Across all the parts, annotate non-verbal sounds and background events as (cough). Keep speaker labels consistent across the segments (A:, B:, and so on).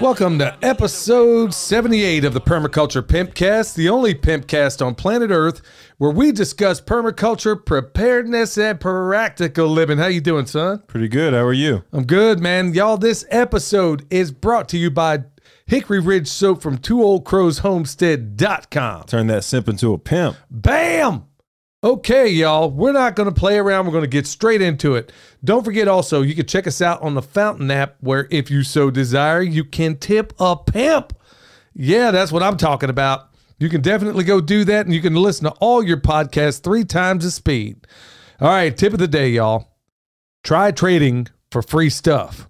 A: Welcome to episode 78 of the Permaculture Pimpcast, the only pimpcast on planet Earth where we discuss permaculture, preparedness, and practical living. How you doing, son?
B: Pretty good. How are you?
A: I'm good, man. Y'all, this episode is brought to you by Hickory Ridge Soap from Two Old Crows Homestead.com.
B: Turn that simp into a pimp.
A: Bam! Okay, y'all, we're not going to play around. We're going to get straight into it. Don't forget also, you can check us out on the Fountain app where, if you so desire, you can tip a pimp. Yeah, that's what I'm talking about. You can definitely go do that and you can listen to all your podcasts three times the speed. All right, tip of the day, y'all. Try trading for free stuff.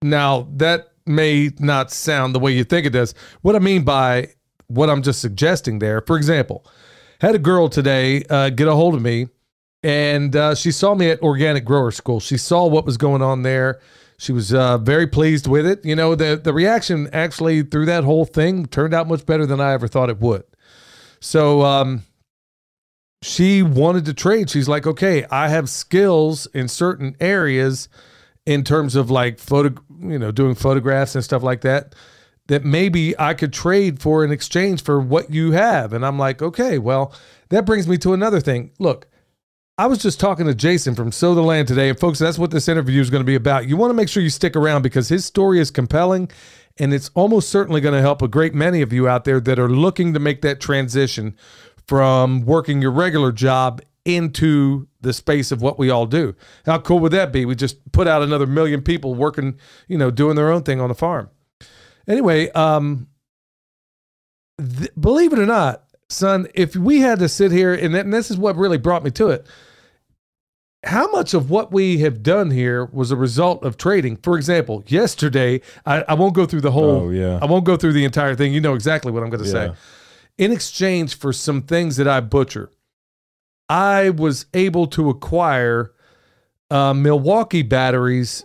A: Now, that may not sound the way you think it does. What I mean by what I'm just suggesting there, for example, had a girl today uh, get a hold of me and uh, she saw me at organic grower school. She saw what was going on there. She was uh, very pleased with it. You know the, the reaction actually through that whole thing turned out much better than i ever thought it would. So um, she wanted to trade. She's like okay i have skills in certain areas in terms of like photo you know doing photographs and stuff like that that maybe I could trade for in exchange for what you have. And I'm like, okay, well, that brings me to another thing. Look, I was just talking to Jason from Sow the Land today. And folks, that's what this interview is going to be about. You want to make sure you stick around because his story is compelling and it's almost certainly going to help a great many of you out there that are looking to make that transition from working your regular job into the space of what we all do. How cool would that be? We just put out another million people working, you know, doing their own thing on the farm. Anyway, um, th- believe it or not, son, if we had to sit here, and, th- and this is what really brought me to it, how much of what we have done here was a result of trading? For example, yesterday, I, I won't go through the whole,
B: Oh, yeah.
A: I won't go through the entire thing. You know exactly what I'm going to say. In exchange for some things that I butcher, I was able to acquire uh, Milwaukee batteries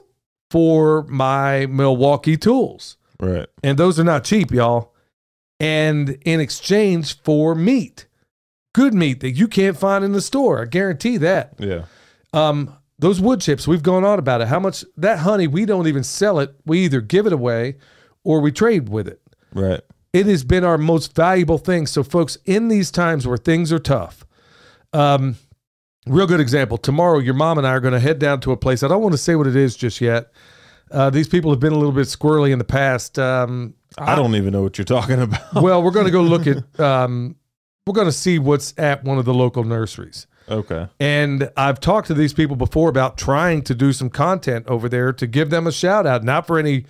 A: for my Milwaukee tools.
B: Right.
A: And those are not cheap, y'all. And in exchange for meat, good meat that you can't find in the store. I guarantee that.
B: Yeah.
A: Um, those wood chips, we've gone on about it. How much that honey, we don't even sell it. We either give it away or we trade with it.
B: Right.
A: It has been our most valuable thing. So, folks, in these times where things are tough, um, real good example. Tomorrow, your mom and I are going to head down to a place. I don't want to say what it is just yet. Uh, these people have been a little bit squirrely in the past. Um,
B: I don't even know what you're talking about. (laughs)
A: well, we're going to go look at. (laughs) Um, we're going to see what's at one of the local nurseries.
B: Okay.
A: And I've talked to these people before about trying to do some content over there to give them a shout out, not for any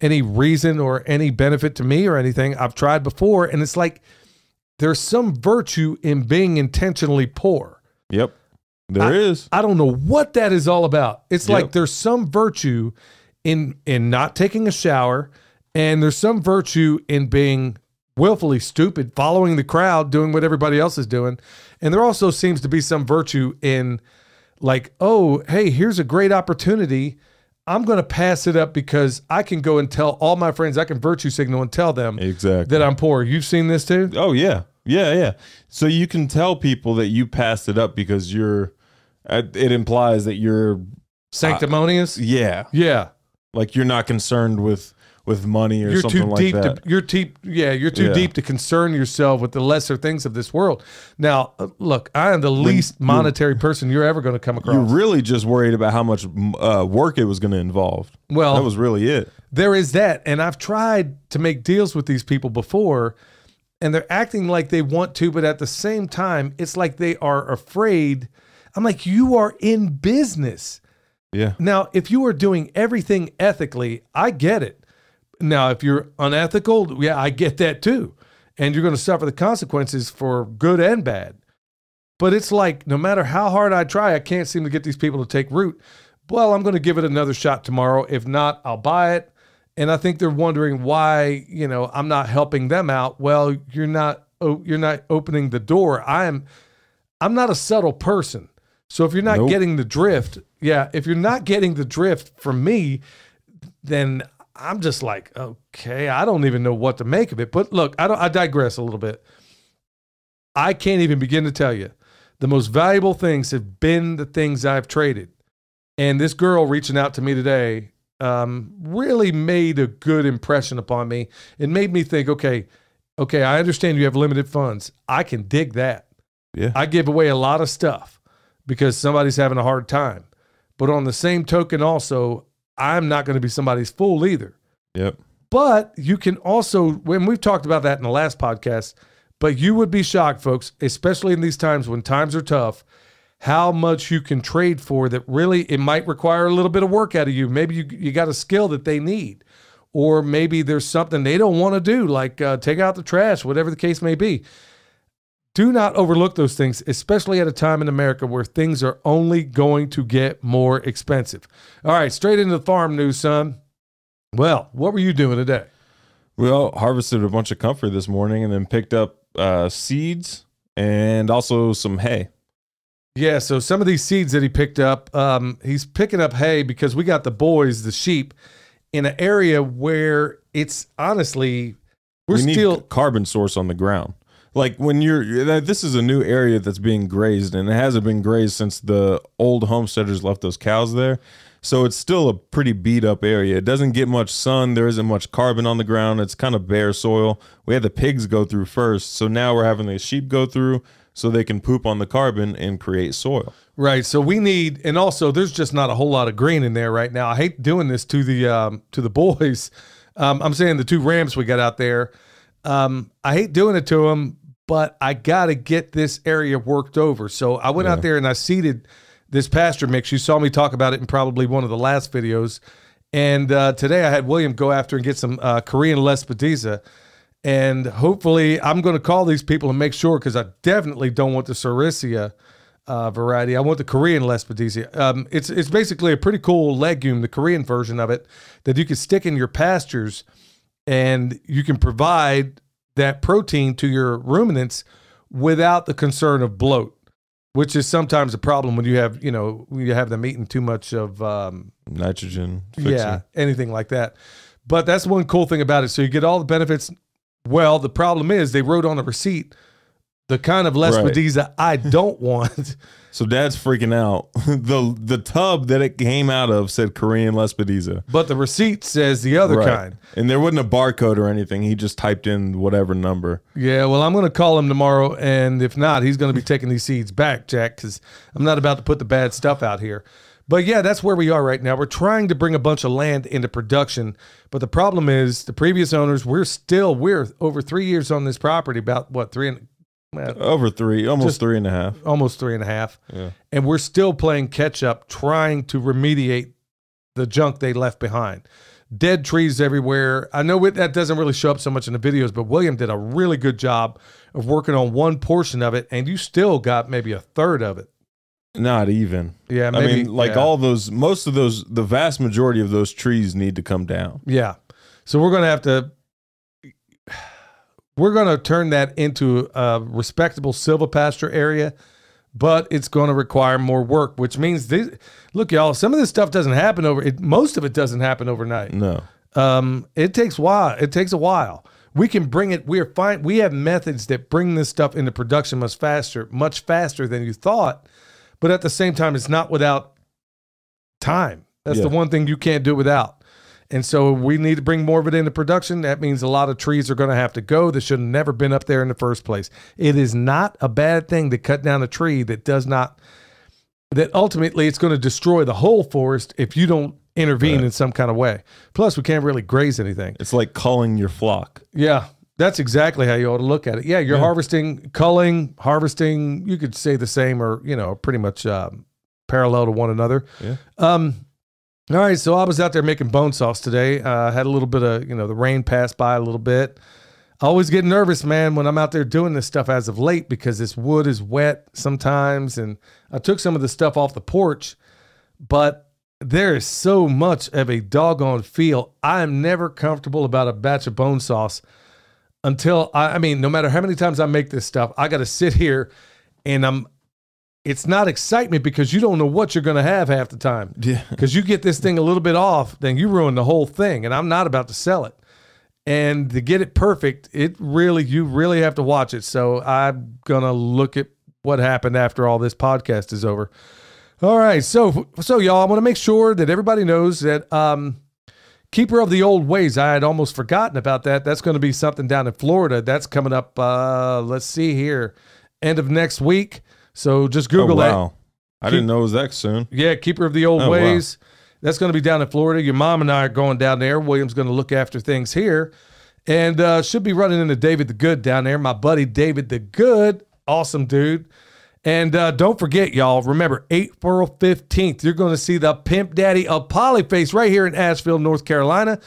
A: any reason or any benefit to me or anything. I've tried before, and it's like there's some virtue in being intentionally poor.
B: Yep. There is.
A: I don't know what that is all about. It's like there's some virtue in in not taking a shower, and there's some virtue in being willfully stupid, following the crowd, doing what everybody else is doing. And there also seems to be some virtue in like, oh, hey, here's a great opportunity. I'm going to pass it up because I can go and tell all my friends, I can virtue signal and tell them
B: Exactly.
A: that I'm poor. You've seen this too?
B: oh yeah. Yeah. Yeah. So you can tell people that you passed it up because you're. uh, It implies that you're.
A: Sanctimonious?
B: Yeah.
A: yeah.
B: Like you're not concerned with with money or
A: you're
B: something
A: too
B: like
A: deep
B: that.
A: to you're deep yeah you're too
B: Yeah.
A: deep to concern yourself with the lesser things of this world now uh, look i am the least
B: you-
A: monetary person you're ever going to come across.
B: you're really just worried about how much uh, work it was going to involve.
A: well
B: That was really it.
A: there is that and i've tried to make deals with these people before and they're acting like they want to but at the same time it's like they are afraid i'm like you are in business
B: Yeah.
A: Now, if you are doing everything ethically, I get it. Now, if you're unethical, yeah, I get that too. And you're going to suffer the consequences for good and bad. But it's like no matter how hard I try, I can't seem to get these people to take root. Well, I'm going to give it another shot tomorrow. If not, I'll buy it. And I think they're wondering why, you know, I'm not helping them out. Well, you're not you're not opening the door. I am I'm not a subtle person. So if you're not
B: Nope.
A: getting the drift, yeah, if you're not getting the drift from me, then I'm just like, okay, I don't even know what to make of it. But look, I don't I digress a little bit. I can't even begin to tell you. The most valuable things have been the things I've traded. And this girl reaching out to me today um, really made a good impression upon me. It made me think, okay, okay, I understand you have limited funds. I can dig that.
B: Yeah.
A: I give away a lot of stuff because somebody's having a hard time. But on the same token, also, I'm not going to be somebody's fool either.
B: Yep.
A: But you can also, when we've talked about that in the last podcast, but you would be shocked, folks, especially in these times when times are tough, how much you can trade for that really it might require a little bit of work out of you. Maybe you, you got a skill that they need, or maybe there's something they don't want to do, like uh, take out the trash, whatever the case may be. Do not overlook those things, especially at a time in America where things are only going to get more expensive. All right, straight into the farm news, son. Well, what were you doing today?
B: Well, harvested a bunch of comfrey this morning and then picked up uh, seeds and also some hay.
A: Yeah, so some of these seeds that he picked up, um, he's picking up hay because we got the boys, the sheep, in an area where it's honestly we're
B: we need
A: still
B: carbon source on the ground. Like when you're, this is a new area that's being grazed, and it hasn't been grazed since the old homesteaders left those cows there. So it's still a pretty beat up area. It doesn't get much sun. There isn't much carbon on the ground. It's kind of bare soil. We had the pigs go through first, so now we're having the sheep go through so they can poop on the carbon and create soil.
A: right. So we need, and also there's just not a whole lot of green in there right now. I hate doing this to the um, to the boys. Um, I'm saying the two rams we got out there. Um, I hate doing it to them, but I got to get this area worked over. So I went out there and I seeded this pasture mix. You saw me talk about it in probably one of the last videos. And uh, today I had William go after and get some uh, Korean Lespedeza. And hopefully I'm going to call these people and make sure because I definitely don't want the Sericea uh, variety. I want the Korean Lespedeza. Um, it's, it's basically a pretty cool legume, the Korean version of it, that you can stick in your pastures and you can provide that protein to your ruminants without the concern of bloat, which is sometimes a problem when you have, you know, when you have them eating too much of, um,
B: Nitrogen. Fixing.
A: yeah, anything like that. But that's one cool thing about it. So you get all the benefits. Well, the problem is they wrote on the receipt the kind of Lespedeza I don't (laughs) want.
B: So dad's freaking out. (laughs) the The tub that it came out of said Korean Lespedeza.
A: But the receipt says the other
B: Right.
A: kind.
B: And there wasn't a barcode or anything. He just typed in whatever number.
A: Yeah, well, I'm going to call him tomorrow, and if not, he's going to be taking these seeds back, Jack, because I'm not about to put the bad stuff out here. But yeah, that's where we are right now. We're trying to bring a bunch of land into production, but the problem is the previous owners. We're still we're over three years on this property, about what three and
B: Over three, almost
A: Just-
B: three and a half.
A: almost three and a half,
B: Yeah.
A: and we're still playing catch up, trying to remediate the junk they left behind. Dead trees everywhere. I know it, that doesn't really show up so much in the videos, but William did a really good job of working on one portion of it, and you still got maybe a third of it.
B: Not even.
A: Yeah,
B: I
A: maybe.
B: mean, like
A: yeah.
B: all those, most of those, the vast majority of those trees need to come down.
A: Yeah. So we're going to have to we're going to turn that into a respectable silvopasture area, but it's going to require more work, which means this, look y'all, some of this stuff doesn't happen over it most of it doesn't happen overnight.
B: No.
A: Um it takes while it takes a while. We can bring it we are fine we have methods that bring this stuff into production much faster, much faster than you thought, but at the same time it's not without time. That's the one thing you can't do without. And so we need to bring more of it into production. That means a lot of trees are going to have to go that should have never been up there in the first place. It is not a bad thing to cut down a tree that does not, that ultimately it's going to destroy the whole forest if you don't intervene
B: Right.
A: in some kind of way. Plus, we can't really graze anything.
B: It's like culling your flock.
A: Yeah, that's exactly how you ought to look at it. Yeah, you're
B: Yeah.
A: harvesting, culling, harvesting. You could say the same or, you know, pretty much um, parallel to one another.
B: Yeah.
A: Um, all right, so I was out there making bone sauce today. Uh, had a little bit of, you know, the rain passed by a little bit. I always get nervous, man, when I'm out there doing this stuff as of late because this wood is wet sometimes. And I took some of the stuff off the porch, but there is so much of a doggone feel. I am never comfortable about a batch of bone sauce until I, I mean, no matter how many times I make this stuff, I got to sit here and I'm, it's not excitement because you don't know what you're going to have half the time.
B: Yeah. (laughs)
A: Because you get this thing a little bit off, then you ruin the whole thing. And I'm not about to sell it. And to get it perfect, it really, you really have to watch it. So I'm going to look at what happened after all this podcast is over. All right. So, so y'all, I want to make sure that everybody knows that, um, Keeper of the Old Ways. I had almost forgotten about that. That's going to be something down in Florida. That's coming up. Uh, let's see here, end of next week. So just
B: Oh,
A: Google that.
B: wow. I didn't know it was that soon.
A: Yeah, keeper of the old
B: Oh, wow.
A: ways. That's going to be down in Florida. Your mom and I are going down there. William's going to look after things here, and uh, should be running into David the Good down there. My buddy David the Good, awesome dude. And uh, don't forget, y'all. Remember, April fifteenth, you're going to see the Pimp Daddy of Polyface right here in Asheville, North Carolina,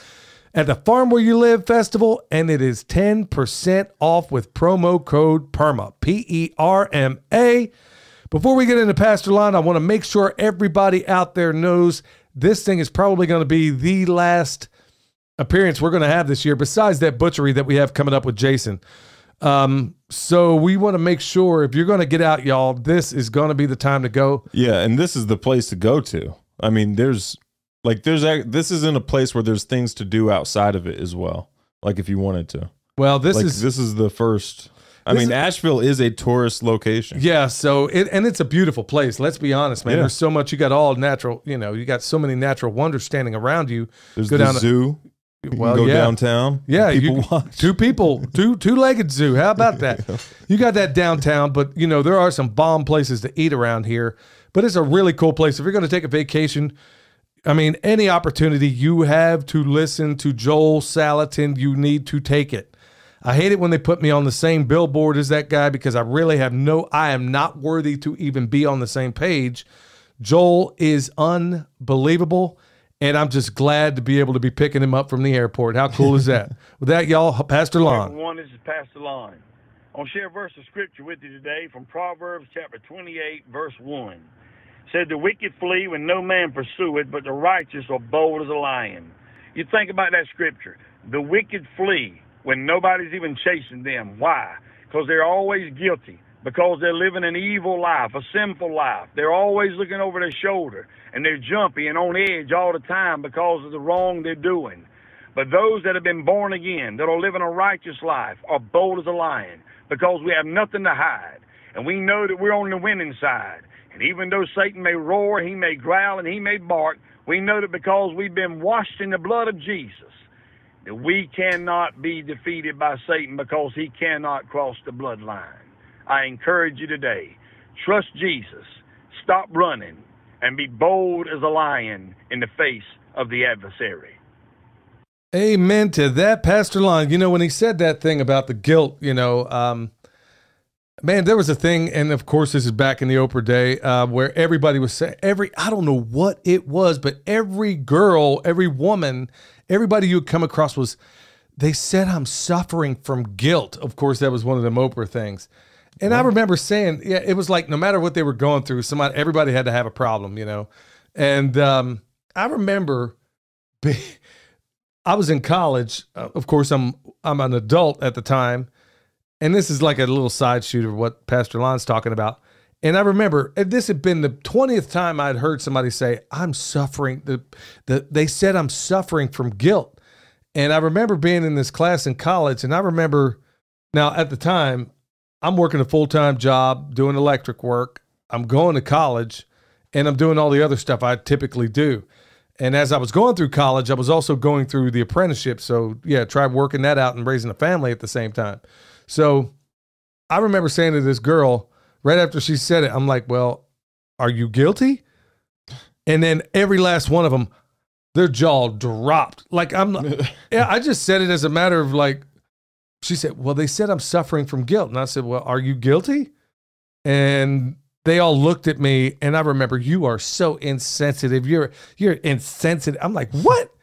A: at the Farm Where You Live Festival, and it is ten percent off with promo code PERMA, P E R M A. Before we get into Pastor Lon, I want to make sure everybody out there knows this thing is probably going to be the last appearance we're going to have this year, besides that butchery that we have coming up with Jason. Um, so we want to make sure if you're going to get out, y'all, this is going to be the time to go.
B: Yeah, and this is the place to go to. I mean, there's like there's ac- this isn't a place where there's things to do outside of it as well. Like if you wanted to.
A: Well, this
B: like
A: is
B: this is the first. I mean,
A: is-
B: Asheville is a tourist location.
A: Yeah, so it and it's a beautiful place. Let's be honest, man.
B: Yeah.
A: There's so much. You got all natural. You know, you got so many natural wonders standing around you.
B: There's
A: Go
B: the
A: down to-
B: zoo. You
A: Well,
B: go
A: yeah.
B: downtown.
A: Yeah,
B: people
A: you,
B: watch.
A: two people, two two-legged zoo. How about that? (laughs) You got that downtown, but you know there are some bomb places to eat around here. But it's a really cool place. If you're going to take a vacation, I mean, any opportunity you have to listen to Joel Salatin, you need to take it. I hate it when they put me on the same billboard as that guy because I really have no, I am not worthy to even be on the same page. Joel is unbelievable. And I'm just glad to be able to be picking him up from the airport. How cool is that? (laughs) With that, y'all, Pastor Lon.
C: Everyone, this is Pastor Lon. I'll share a verse of scripture with you today from Proverbs chapter 28, verse 1. Said, The wicked flee when no man pursueth, but the righteous are bold as a lion. You think about that scripture. The wicked flee when nobody's even chasing them. Why? Because they're always guilty. Because they're living an evil life, a sinful life. They're always looking over their shoulder and they're jumpy and on edge all the time because of the wrong they're doing. But those that have been born again, that are living a righteous life, are bold as a lion because we have nothing to hide. And we know that we're on the winning side. And even though Satan may roar, he may growl, and he may bark, we know that because we've been washed in the blood of Jesus, that we cannot be defeated by Satan because he cannot cross the bloodline. I encourage you today trust Jesus, stop running, and be bold as a lion in the face of the adversary.
A: Amen to that, Pastor Lon. You know, when he said that thing about the guilt, you know, um, man, there was a thing, and of course, this is back in the Oprah day, uh, where everybody was saying, every, I don't know what it was, but every girl, every woman, everybody you would come across was, they said, I'm suffering from guilt. Of course, that was one of them Oprah things. And I remember saying, yeah, it was like no matter what they were going through, somebody, everybody had to have a problem, you know. And um, I remember, be, I was in college. Uh, of course, I'm I'm an adult at the time, and this is like a little side shoot of what Pastor Lon's talking about. And I remember this had been the twentieth time I'd heard somebody say, "I'm suffering." The, the they said I'm suffering from guilt, and I remember being in this class in college, and I remember now at the time I'm working a full time job doing electric work. I'm going to college, and I'm doing all the other stuff I typically do. And as I was going through college, I was also going through the apprenticeship. So yeah, tried working that out and raising a family at the same time. So I remember saying to this girl right after she said it, I'm like, "Well, are you guilty?" And then every last one of them, their jaw dropped. Like I'm, (laughs) yeah, I just said it as a matter of like. She said, "Well, they said I'm suffering from guilt," and I said, "Well, are you guilty?" And they all looked at me and I remember you are so insensitive. You're you're insensitive. I'm like, "What?"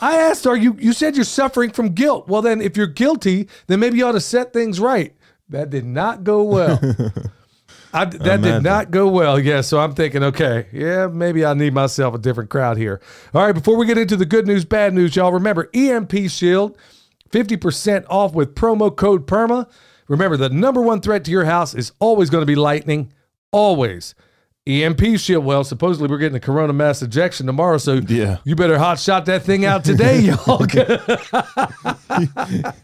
A: I asked, "Are you you said you're suffering from guilt?" Well, then if you're guilty, then maybe you ought to set things right. That did not go well. (laughs) I, that did not go well. Yeah, so I'm thinking, okay, yeah, maybe I need myself a different crowd here. All right, before we get into the good news, bad news, y'all remember EMP Shield, 50% off with promo code PERMA. Remember, the number one threat to your house is always going to be lightning, always. EMP shield. Well, supposedly we're getting a corona mass ejection tomorrow, so
B: Yeah.
A: you better hot shot that thing out today, (laughs) y'all. (laughs)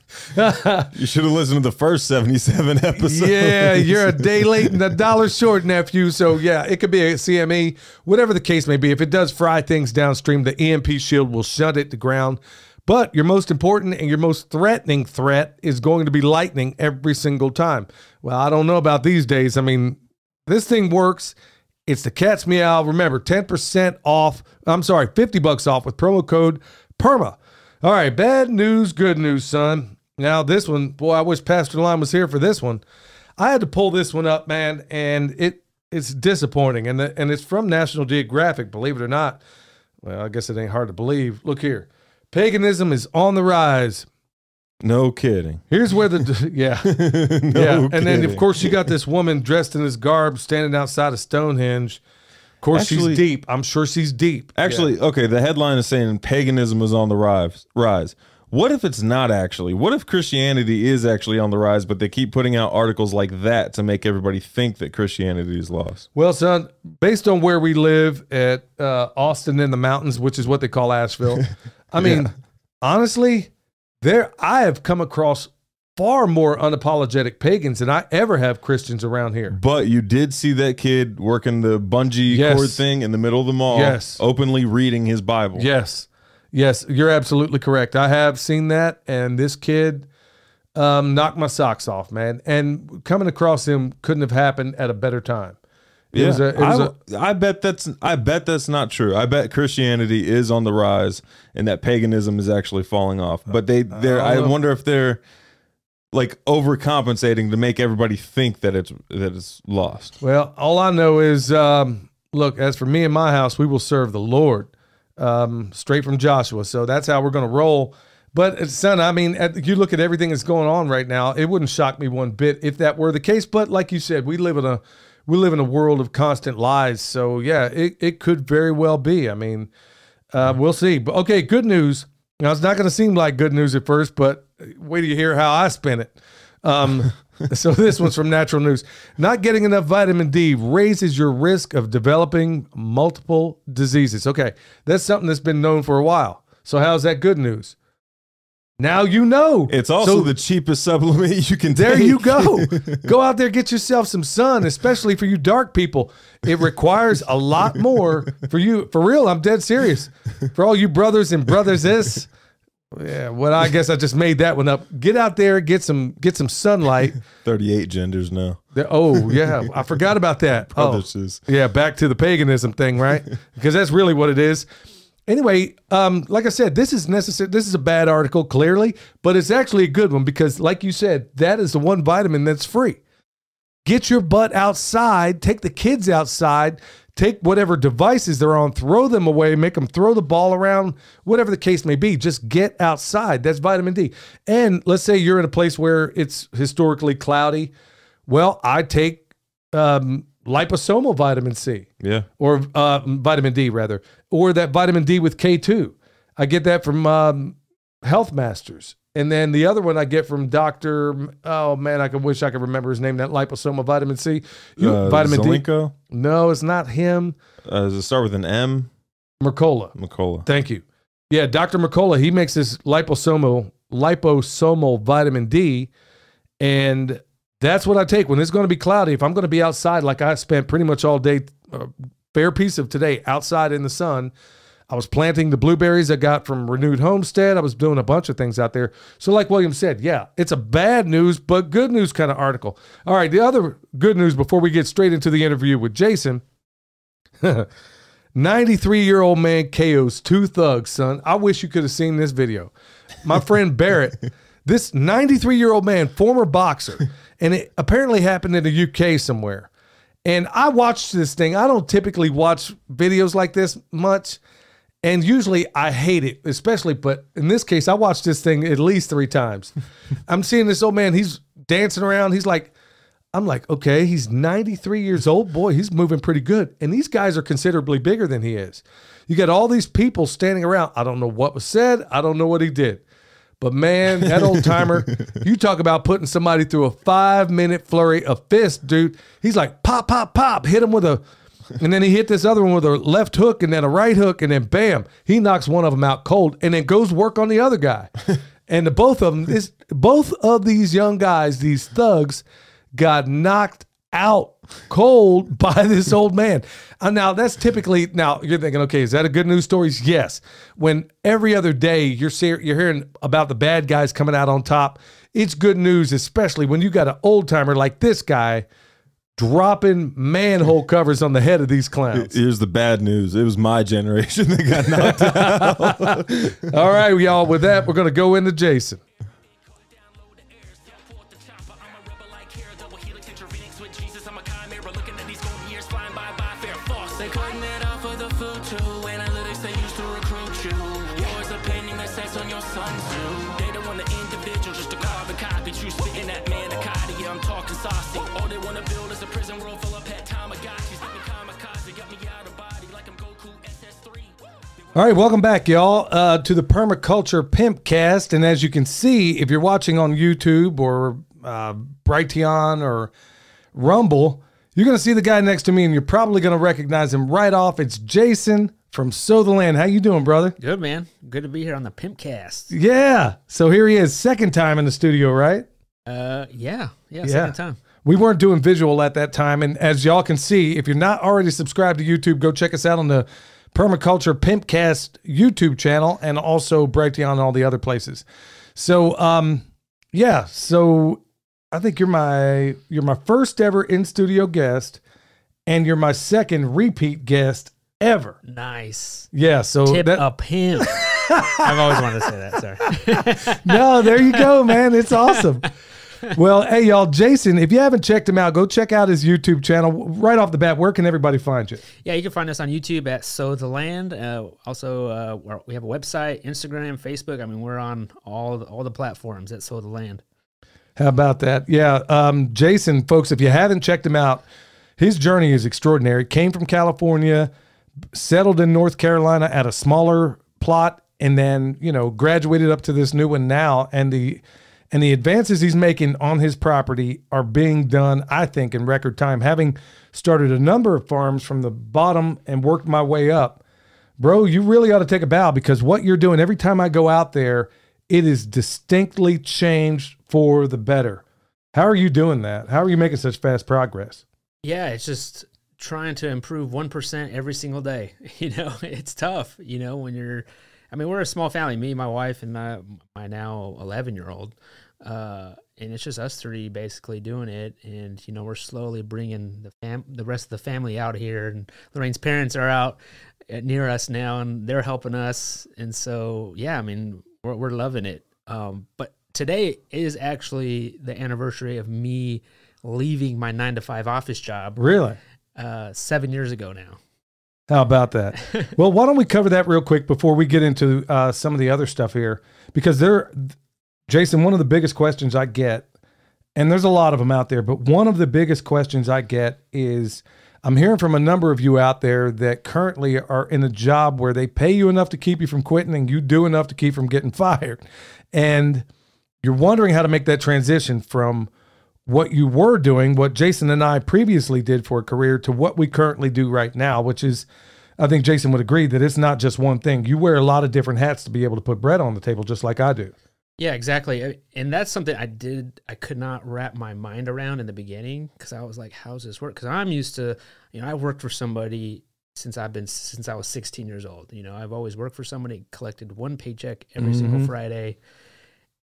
B: You should have listened to the first 77 (laughs) episodes.
A: yeah, you're a day late and a dollar short, nephew. So yeah, it could be a CME, whatever the case may be. If it does fry things downstream, the EMP shield will shut it to ground. But your most important and your most threatening threat is going to be lightning every single time. Well, I don't know about these days. I mean, this thing works. It's the cat's meow. Remember, 10% off. I'm sorry, 50 bucks off with promo code PERMA. All right, bad news, good news, son. Now, this one, boy, I wish Pastor Lime was here for this one. I had to pull this one up, man, and it it's disappointing. And the, and it's from National Geographic, believe it or not. Well, I guess it ain't hard to believe. Look here. Paganism is on the rise.
B: No kidding.
A: Here's where the (laughs) yeah. (laughs)
B: no
A: yeah. And then of course you got this woman dressed in this garb standing outside of Stonehenge. Of course
B: Actually-
A: she's deep. I'm sure she's deep.
B: Actually, okay, the headline is saying paganism is on the rise. Rise. What if it's not actually? What if Christianity is actually on the rise, but they keep putting out articles like that to make everybody think that Christianity is lost?
A: Well, son, based on where we live at uh, Austin in the mountains, which is what they call Asheville, (laughs) I mean, honestly, there I have come across far more unapologetic pagans than I ever have Christians around here.
B: But you did see that kid working the bungee
A: Yes.
B: cord thing in the middle of the mall,
A: Yes.
B: openly reading his Bible.
A: Yes, yes, you're absolutely correct. I have seen that, and this kid um, knocked my socks off, man. And coming across him couldn't have happened at a better time. It
B: Yeah,
A: was a, it was
B: I,
A: a,
B: I bet that's I bet that's not true. I bet Christianity is on the rise and that paganism is actually falling off. But they they're I wonder if they're like overcompensating to make everybody think that it's that it's lost.
A: Well, all I know is, um, look, as for me and my house, we will serve the Lord, um, straight from Joshua. So that's how we're going to roll. But uh, son, I mean, at, you look at everything that's going on right now. It wouldn't shock me one bit if that were the case. But like you said, we live in a we live in a world of constant lies. So yeah, it it could very well be. I mean, uh, we'll see. But okay, good news. Now it's not going to seem like good news at first, but wait till you hear how I spin it. Um, (laughs) so this one's from Natural News. Not getting enough vitamin D raises your risk of developing multiple diseases. Okay, that's something that's been known for a while. So how's that good news? Now you know.
B: It's also
A: So
B: the cheapest supplement you can
A: there
B: take.
A: you go. (laughs) go out there, get yourself some sun, especially for you dark people. It requires a lot more for you. For real, I'm dead serious. For all you brothers and brothers, this. Yeah, well, I guess I just made that one up. Get out there, get some get some sunlight. (laughs)
B: 38 genders now.
A: Oh yeah, I forgot about that. (laughs) Oh, oh
B: Brothers is-
A: yeah, back to the paganism thing, right? because that's really what it is. Anyway, um, like I said, this is necessary. This is a bad article, clearly, but it's actually a good one because, like you said, that is the one vitamin that's free. Get your butt outside, take the kids outside, take whatever devices they're on, throw them away, make them throw the ball around, whatever the case may be. Just get outside. That's vitamin D. And let's say you're in a place where it's historically cloudy. Well, I take um, liposomal vitamin C
B: Yeah.
A: or uh, vitamin D rather, or that vitamin D with K2. I get that from um, Health Masters. And then the other one I get from Dr. Oh man, I could wish I could remember his name, that liposomal vitamin C. You,
B: Uh,
A: vitamin D.
B: Zelenko?
A: No, it's not him.
B: Uh, does it start with an M?
A: Mercola.
B: Mercola.
A: Thank you. Yeah, Dr. Mercola, he makes this liposomal liposomal vitamin D, and that's what I take when it's going to be cloudy. If I'm going to be outside, like I spent pretty much all day, uh, a fair piece of today outside in the sun. I was planting the blueberries I got from Renewed Homestead. I was doing a bunch of things out there. So, like William said, yeah, it's a bad news, but good news kind of article. All right, the other good news before we get straight into the interview with Jason (laughs) 93 year old man KOs two thugs, son. I wish you could have seen this video. My friend Barrett, this 93 year old man, former boxer, (laughs) and it apparently happened in the UK somewhere. And I watched this thing. I don't typically watch videos like this much. And usually I hate it, especially, but in this case, I watched this thing at least three times. (laughs) I'm seeing this old man, he's dancing around. He's like, I'm like, okay, he's 93 years old. Boy, he's moving pretty good. And these guys are considerably bigger than he is. You got all these people standing around. I don't know what was said. I don't know what he did. But man, that old timer, (laughs) you talk about putting somebody through a five minute flurry of fist, dude. He's like, pop, pop, pop, hit him with a and then he hit this other one with a left hook and then a right hook, and then bam, he knocks one of them out cold, and then goes work on the other guy. (laughs) and the both of them, this both of these young guys, these thugs, got knocked out cold (laughs) by this old man. And now that's typically now you're thinking, okay, is that a good news story? Yes. When every other day you're ser- you're hearing about the bad guys coming out on top, it's good news, especially when you got an old timer like this guy dropping manhole covers on the head of these clowns.
B: Here's the bad news. It was my generation that got knocked (laughs) out.
A: All right, y'all. With that, we're gonna go into Jason.
D: All
A: right, welcome back, y'all, uh, to the Permaculture Pimpcast. And as you can see, if you're watching on YouTube or uh, Brighteon or Rumble, you're going to see the guy next to me, and you're probably going to recognize him right off. It's Jason from Sow the Land. How you doing, brother?
E: Good man. Good to be here on the Pimpcast.
A: Yeah. So here he is, second time in the studio, right?
E: Uh, yeah, yeah,
A: Yeah.
E: second time.
A: We weren't doing visual at that time. And as y'all can see, if you're not already subscribed to YouTube, go check us out on the Permaculture Pimpcast YouTube channel and also Brighteon and all the other places. So, um, yeah. So I think you're my you're my first ever in studio guest, and you're my second repeat guest ever.
E: Nice.
A: Yeah. So
E: Tip
A: that,
E: a pimp. (laughs) I've always wanted to say that. Sorry. (laughs)
A: no, there you go, man. It's (laughs) awesome. Well, hey, y'all, Jason, if you haven't checked him out, go check out his YouTube channel. Right off the bat, where can everybody find you?
E: yeah, you can find us on YouTube at Sow the Land. Uh, also, uh, we're- have a website, Instagram, Facebook. I mean, we're on all the, all the platforms at Sow the Land.
A: How about that? Yeah. Um, Jason, folks, if you haven't checked him out, his journey is extraordinary. Came from California, settled in North Carolina at a smaller plot, and then, you know, graduated up to this new one now. And the and the advances he's making on his property are being done, I think, in record time. Having started a number of farms from the bottom and worked my way up, bro, you really ought to take a bow because what you're doing every time I go out there, it is distinctly changed for the better. How are you doing that? How are you making such fast progress?
E: Yeah, it's just trying to improve 1% every single day. (laughs) You know, it's tough, you know, when you're, I mean, we're a small family, me, my wife, and my, my now 11 year old. Uh, and it's just us three basically doing it. And, you know, we're slowly bringing the fam, the rest of the family out here. And Lorraine's parents are out uh, near us now and they're helping us. And so, yeah, I mean, we're, we're loving it. Um, but today is actually the anniversary of me leaving my nine to five office job
A: Really?
E: uh, seven years ago now.
A: How about that? (laughs) well, why don't we cover that real quick before we get into uh, some of the other stuff here? Because there, Jason, one of the biggest questions I get, and there's a lot of them out there, but one of the biggest questions I get is I'm hearing from a number of you out there that currently are in a job where they pay you enough to keep you from quitting and you do enough to keep from getting (laughs) fired. And you're wondering how to make that transition from what you were doing, what Jason and I previously did for a career, to what we currently do right now, which is, I think Jason would agree that it's not just one thing. You wear a lot of different hats to be able to put bread on the table, just like I do.
E: Yeah, exactly. And that's something I did, I could not wrap my mind around in the beginning because I was like, how's this work? Because I'm used to, you know, I worked for somebody since I've been, since I was 16 years old. You know, I've always worked for somebody, collected one paycheck every single
A: Mhm.
E: Friday,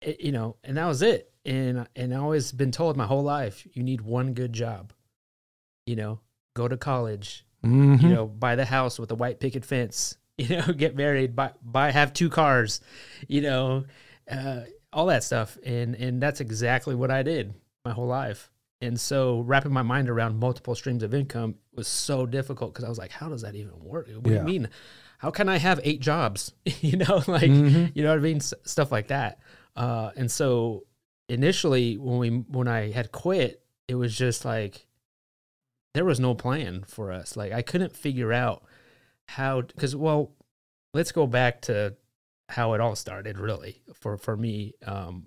E: It- you know, and that was it. And, and I always been told my whole life, you need one good job, you know, go to college,
A: Mhm.
E: you know, buy the house with a white picket fence, (laughs) you know, get married, buy, buy, have two cars, you know, uh, all that stuff. And, and that's exactly what I did my whole life. And so wrapping my mind around multiple streams of income was so difficult because I was like, how does that even work? What do you mean? How can I have eight jobs? (laughs) you know, (laughs) like,
A: Mhm.
E: you know what I mean? S- stuff like that. Uh, and so initially when we, when I had quit, it was just like, there was no plan for us. Like I couldn't figure out how because well, let's go back to how it all started. Really, for for me, um,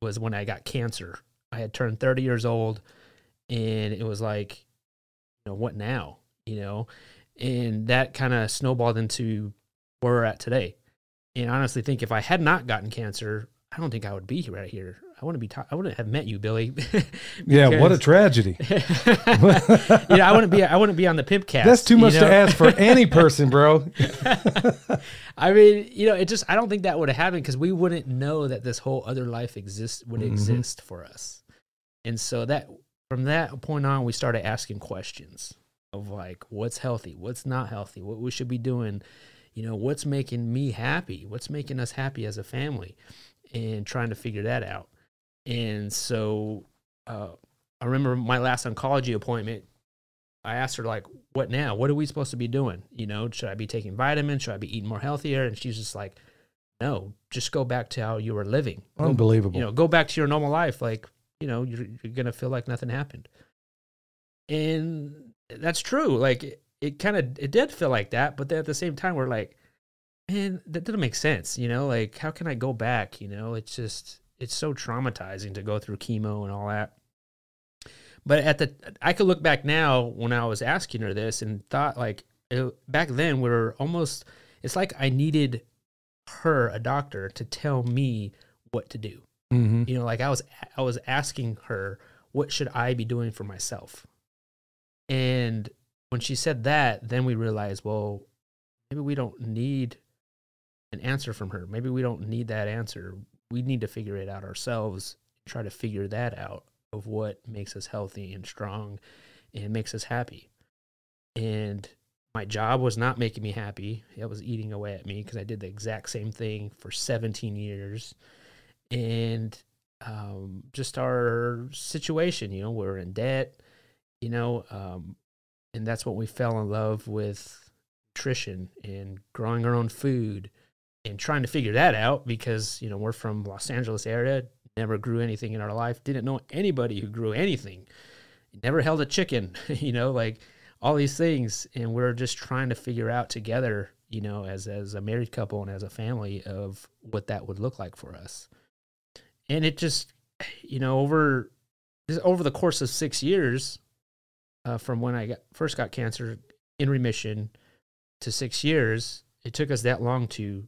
E: was when I got cancer. I had turned thirty years old, and it was like, you know, what now? you know, and that kind of snowballed into where we're at today. And honestly think if I had not gotten cancer, I don't think I would be right here. I wouldn't be. Ta- I wouldn't have met you, Billy. (laughs)
A: Yeah, what a tragedy. (laughs)
E: you know, I wouldn't be. I wouldn't be on the pimp cast.
A: That's too
E: you
A: much
E: know?
A: to ask for any person, bro. (laughs)
E: I mean, you know, it just. I don't think that would have happened because we wouldn't know that this whole other life exists would
A: Mhm.
E: exist for us. And so that from that point on, we started asking questions of like, what's healthy, what's not healthy, what we should be doing. You know, what's making me happy, what's making us happy as a family, and trying to figure that out. And so, uh, I remember my last oncology appointment. I asked her like, "What now? What are we supposed to be doing? You know, should I be taking vitamins? Should I be eating more healthier?" And she's just like, "No, just go back to how you were living. Go-
A: Unbelievable.
E: You know, go back to your normal life. Like, you know, you're, you're gonna feel like nothing happened." And that's true. Like, it, it kind of it did feel like that, but then at the same time, we're like, "Man, that doesn't make sense." You know, like, how can I go back? You know, it's just it's so traumatizing to go through chemo and all that. But at the i could look back now when i was asking her this and thought like it, back then we were almost it's like i needed her a doctor to tell me what to do.
A: Hmm
E: you know like i was i was asking her what should i be doing for myself? And when she said that then we realized well maybe we don't need an answer from her. Maybe we don't need that answer we need to figure it out ourselves try to figure that out of what makes us healthy and strong and makes us happy and my job was not making me happy it was eating away at me because i did the exact same thing for 17 years and um, just our situation. You know, we're in debt. You know, um, and that's what we fell in love with nutrition and growing our own food and trying to figure that out because you know we're from Los Angeles area. Never grew anything in our life. Didn't know anybody who grew anything. Never held a chicken. (laughs) You know, like all these things, and we're just trying to figure out together. You know, as as a married couple and as a family of what that would look like for us and it just you know over over the course of six years uh, from when i got, first got cancer in remission to six years it took us that long to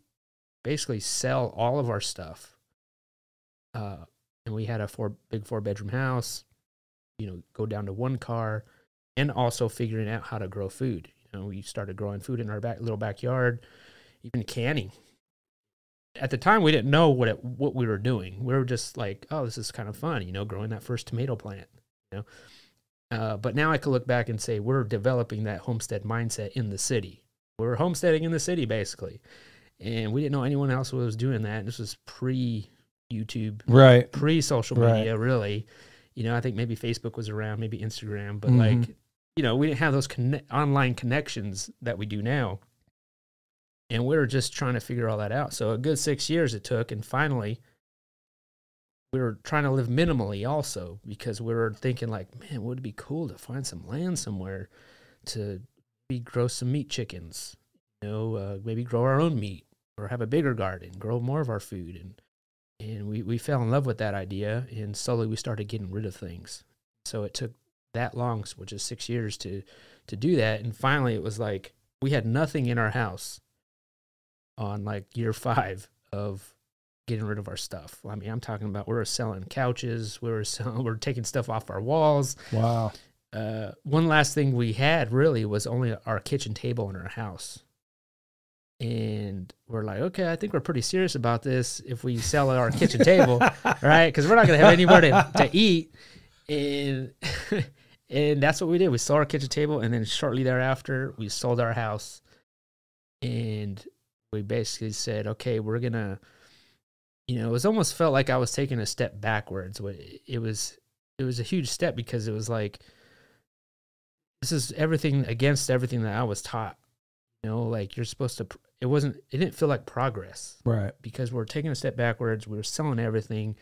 E: basically sell all of our stuff uh, and we had a four big four bedroom house you know go down to one car and also figuring out how to grow food you know we started growing food in our back little backyard even canning at the time we didn't know what it, what we were doing. We were just like, oh, this is kind of fun, you know, growing that first tomato plant, you know. Uh, but now I could look back and say we're developing that homestead mindset in the city. We're homesteading in the city basically, and we didn't know anyone else was doing that. This was pre YouTube,
A: Right.
E: pre social
A: Right.
E: media, really. You know, I think maybe Facebook was around, maybe Instagram, but
A: Mhm.
E: like, you know, we didn't have those conne- online connections that we do now and we were just trying to figure all that out. So a good six years it took, and finally, we were trying to live minimally also because we were thinking like, man, would it be cool to find some land somewhere to maybe grow some meat chickens, you know, uh, maybe grow our own meat or have a bigger garden, grow more of our food, and and we we fell in love with that idea, and slowly we started getting rid of things. So it took that long, which is six years to to do that, and finally it was like we had nothing in our house on like year five of getting rid of our stuff. I mean, I'm talking about we were selling couches, we were selling, (laughs) we are taking stuff off our walls.
A: Wow.
E: Uh, one last thing we had really was only our kitchen table in our house. And we're like, okay, I think we're pretty serious about this if we sell our kitchen table, (laughs) right? Because we're not going to have anywhere to, to eat. And (laughs) and that's what we did. We sold our kitchen table, and then shortly thereafter, we sold our house. And we basically said, okay, we're gonna, you know, it was almost felt like I was taking a step backwards. Wa- It was, it was a huge step because it was like, this is everything against everything that I was taught. You know, like you're supposed to. It wasn't. It didn't feel like progress
A: Right.
E: because we're taking a step backwards. We were selling everything,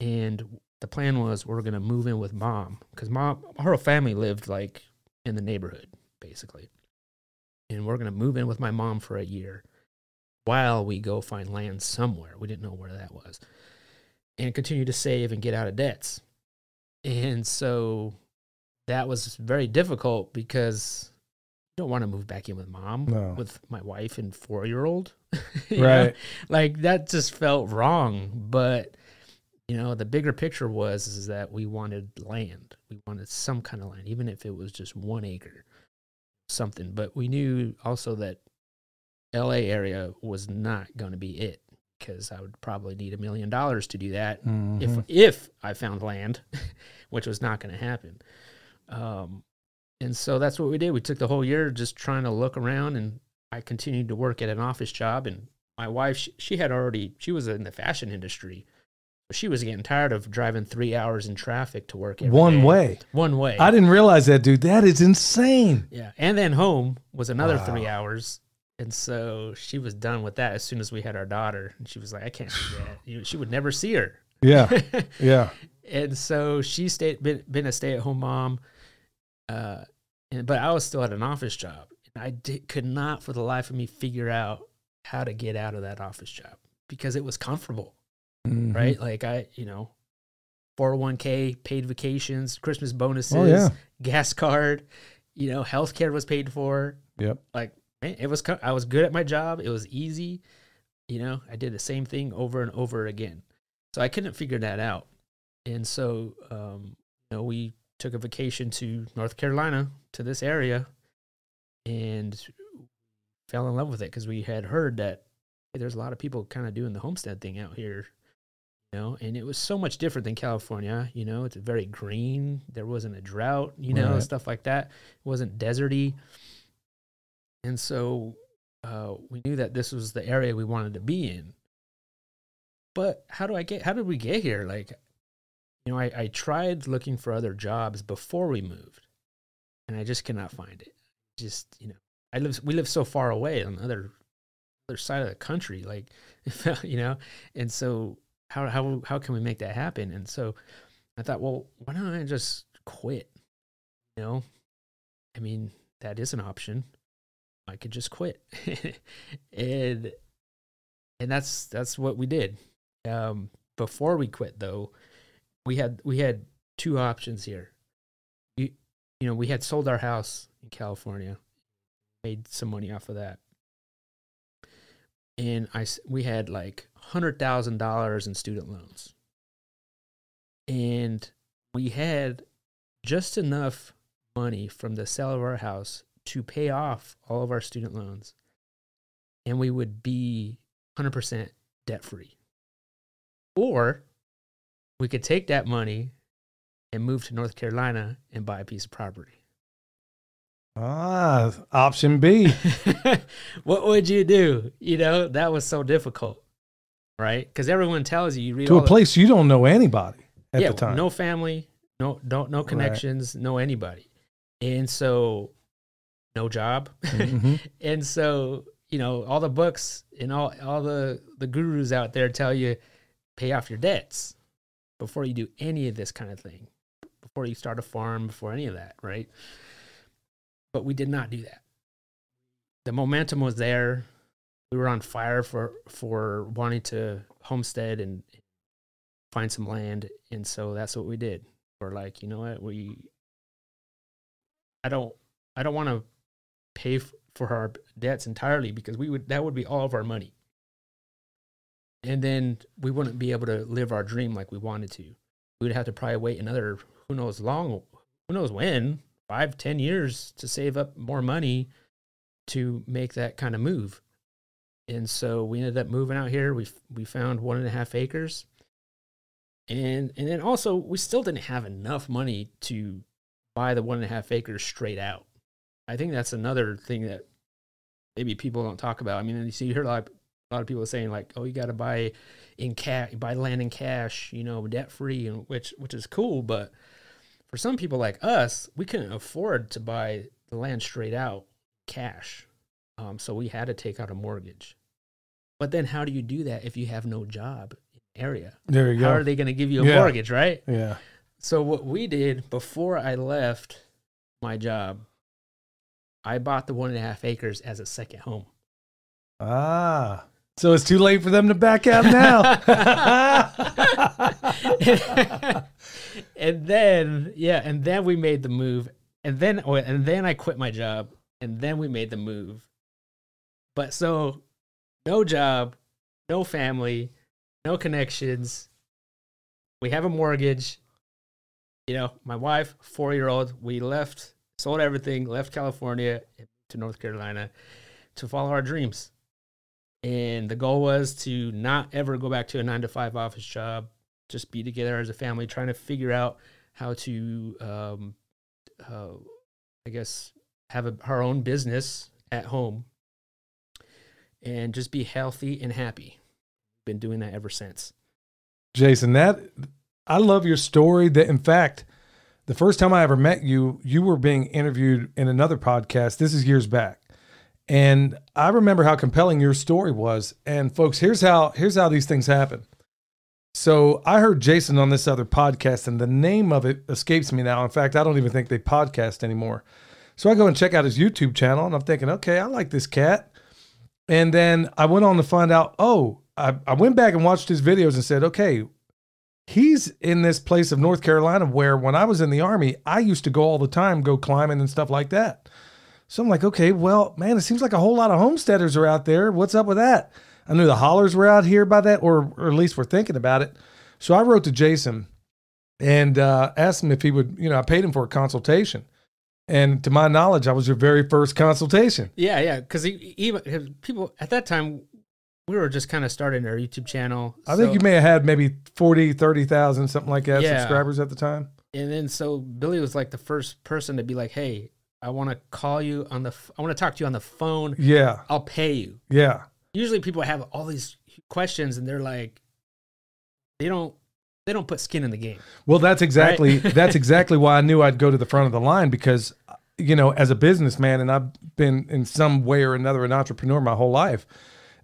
E: and the plan was we are gonna move in with mom because mom, her whole family lived like in the neighborhood basically, and we're gonna move in with my mom for a year while we go find land somewhere. We didn't know where that was, and continue to save and get out of debts. And so that was very difficult because don't want to move back in with mom,
A: No.
E: with my wife and four year old. (laughs)
A: Right.
E: Like that just felt wrong. But, you know, the bigger picture was is that we wanted land. We wanted some kind of land, even if it was just one acre, something. But we knew also that LA area was not going to be it because I would probably need a million dollars to do that
A: Mhm.
E: if if I found land, (laughs) which was not going to happen. Um, and so that's what we did. We took the whole year just trying to look around, and I continued to work at an office job. And my wife, she, she had already she was in the fashion industry. She was getting tired of driving three hours in traffic to work. every
A: one
E: day.
A: way.
E: One way.
A: I didn't realize that, dude. That is insane.
E: Yeah, and then home was another
A: Wow.
E: three hours, and so she was done with that as soon as we had our daughter, and she was like, "I can't do that." (sighs) She would never see her,
A: Yeah. (laughs) Yeah.
E: and so she stayed been, been a stay at home mom, uh, and but I was still at an office job, and I did, could not for the life of me figure out how to get out of that office job because it was comfortable,
A: Mhm.
E: right? Like I, you know. 401k, paid vacations, Christmas bonuses,
A: Oh, yeah.
E: gas card, you know, healthcare was paid for.
A: Yep.
E: like it was I was good at my job. It was easy. You know, I did the same thing over and over again. So I couldn't figure that out. And so um, you know, we took a vacation to North Carolina to this area and fell in love with it because we had heard that hey, there's a lot of people kind of doing the homestead thing out here. You know, and it was so much different than California. You know, it's very green. There wasn't a drought. You know,
A: Right.
E: stuff like that. It wasn't deserty. And so uh, we knew that this was the area we wanted to be in. But how do I get? How did we get here? Like, you know, I, I tried looking for other jobs before we moved, and I just cannot find it. Just you know, I live. We live so far away on the other other side of the country, like (laughs) you know, and so how how how can we make that happen? And so I thought, well, why don't I just quit? You know, I mean, that is an option. I could just quit. (laughs) and and that's that's what we did. Um before we quit though, we had we had two options here. You you know, we had sold our house in California, made some money off of that. And I we had like $100,000 in student loans. And we had just enough money from the sale of our house to pay off all of our student loans. And we would be 100% debt free. Or we could take that money and move to North Carolina and buy a piece of property.
A: Ah, option B. (laughs)
E: what would you do? You know, that was so difficult, right? Because everyone tells you, you read
A: to a
E: the-
A: place you don't know anybody at
E: yeah,
A: the time.
E: no family, no don't no connections, no anybody, and so no job,
A: Mhm. (laughs)
E: and so you know all the books and all all the the gurus out there tell you pay off your debts before you do any of this kind of thing, before you start a farm, before any of that, right? But we did not do that. The momentum was there. We were on fire for for wanting to homestead and find some land, and so that's what we did. We're like, you know what, we. I don't. I don't want to pay for our debts entirely because we would that would be all of our money and then we wouldn't be able to live our dream like we wanted to. We would have to probably wait another who knows long who knows when five ten years to save up more money to make that kind of move. And so we ended up moving out here. We we found one and a half acres. And and then also we still didn't have enough money to buy the one and a half acres straight out. I think that's another thing that maybe people don't talk about. I mean, you see, you hear a lot, a lot of people are saying like, "Oh, you got to buy in cash, buy land in cash, you know, debt free," and which which is cool. But for some people like us, we couldn't afford to buy the land straight out cash, um, so we had to take out a mortgage. But then, how do you do that if you have no job in area?
A: There you
E: How
A: go.
E: are they going to give you a
A: Yeah.
E: mortgage, right?
A: yeah.
E: So what we did before I left my job, I bought the one and a half acres as a second home.
A: Ah. So it's too late for them to back out now. (laughs)
E: and then yeah, and then we made the move, and then oh, and then I quit my job, and then we made the move. But so, no job, no family, no connections. We have a mortgage. You know, my wife, four year old, we left, sold everything, left California to North Carolina to follow our dreams. And the goal was to not ever go back to a nine to five office job, just be together as a family, trying to figure out how to, um, uh, I guess, have a, our own business at home and just be healthy and happy. Been doing that ever since.
A: Jason, that I love your story. That in fact, the first time I ever met you, you were being interviewed in another podcast. This is years back. And I remember how compelling your story was. And folks, here's how here's how these things happen. So I heard Jason on this other podcast, and the name of it escapes me now. In fact, I don't even think they podcast anymore. So I go and check out his YouTube channel, and I'm thinking, okay, I like this cat. And then I went on to find out, oh, I, I went back and watched his videos and said, okay, he's in this place of North Carolina where when I was in the army, I used to go all the time, go climbing and stuff like that. So I'm like, okay, well, man, it seems like a whole lot of homesteaders are out there. What's up with that? I knew the hollers were out here by that, or, or at least we're thinking about it. So I wrote to Jason and uh, asked him if he would, you know, I paid him for a consultation. And to my knowledge, I was your very first consultation.
E: Yeah, yeah. Because even people at that time, we were just kind of starting our YouTube channel.
A: I think you may have had maybe 40, 30,000, something like that,
E: Yeah.
A: subscribers at the time.
E: And then so Billy was like the first person to be like, "Hey, I want to call you on the. F- I want to talk to you on the phone.
A: Yeah,
E: I'll pay you."
A: yeah.
E: Usually, people have all these questions, and they're like, they don't. They don't put skin in the game.
A: Well, that's exactly (laughs) that's exactly why I knew I'd go to the front of the line because you know, as a businessman and I've been in some way or another an entrepreneur my whole life.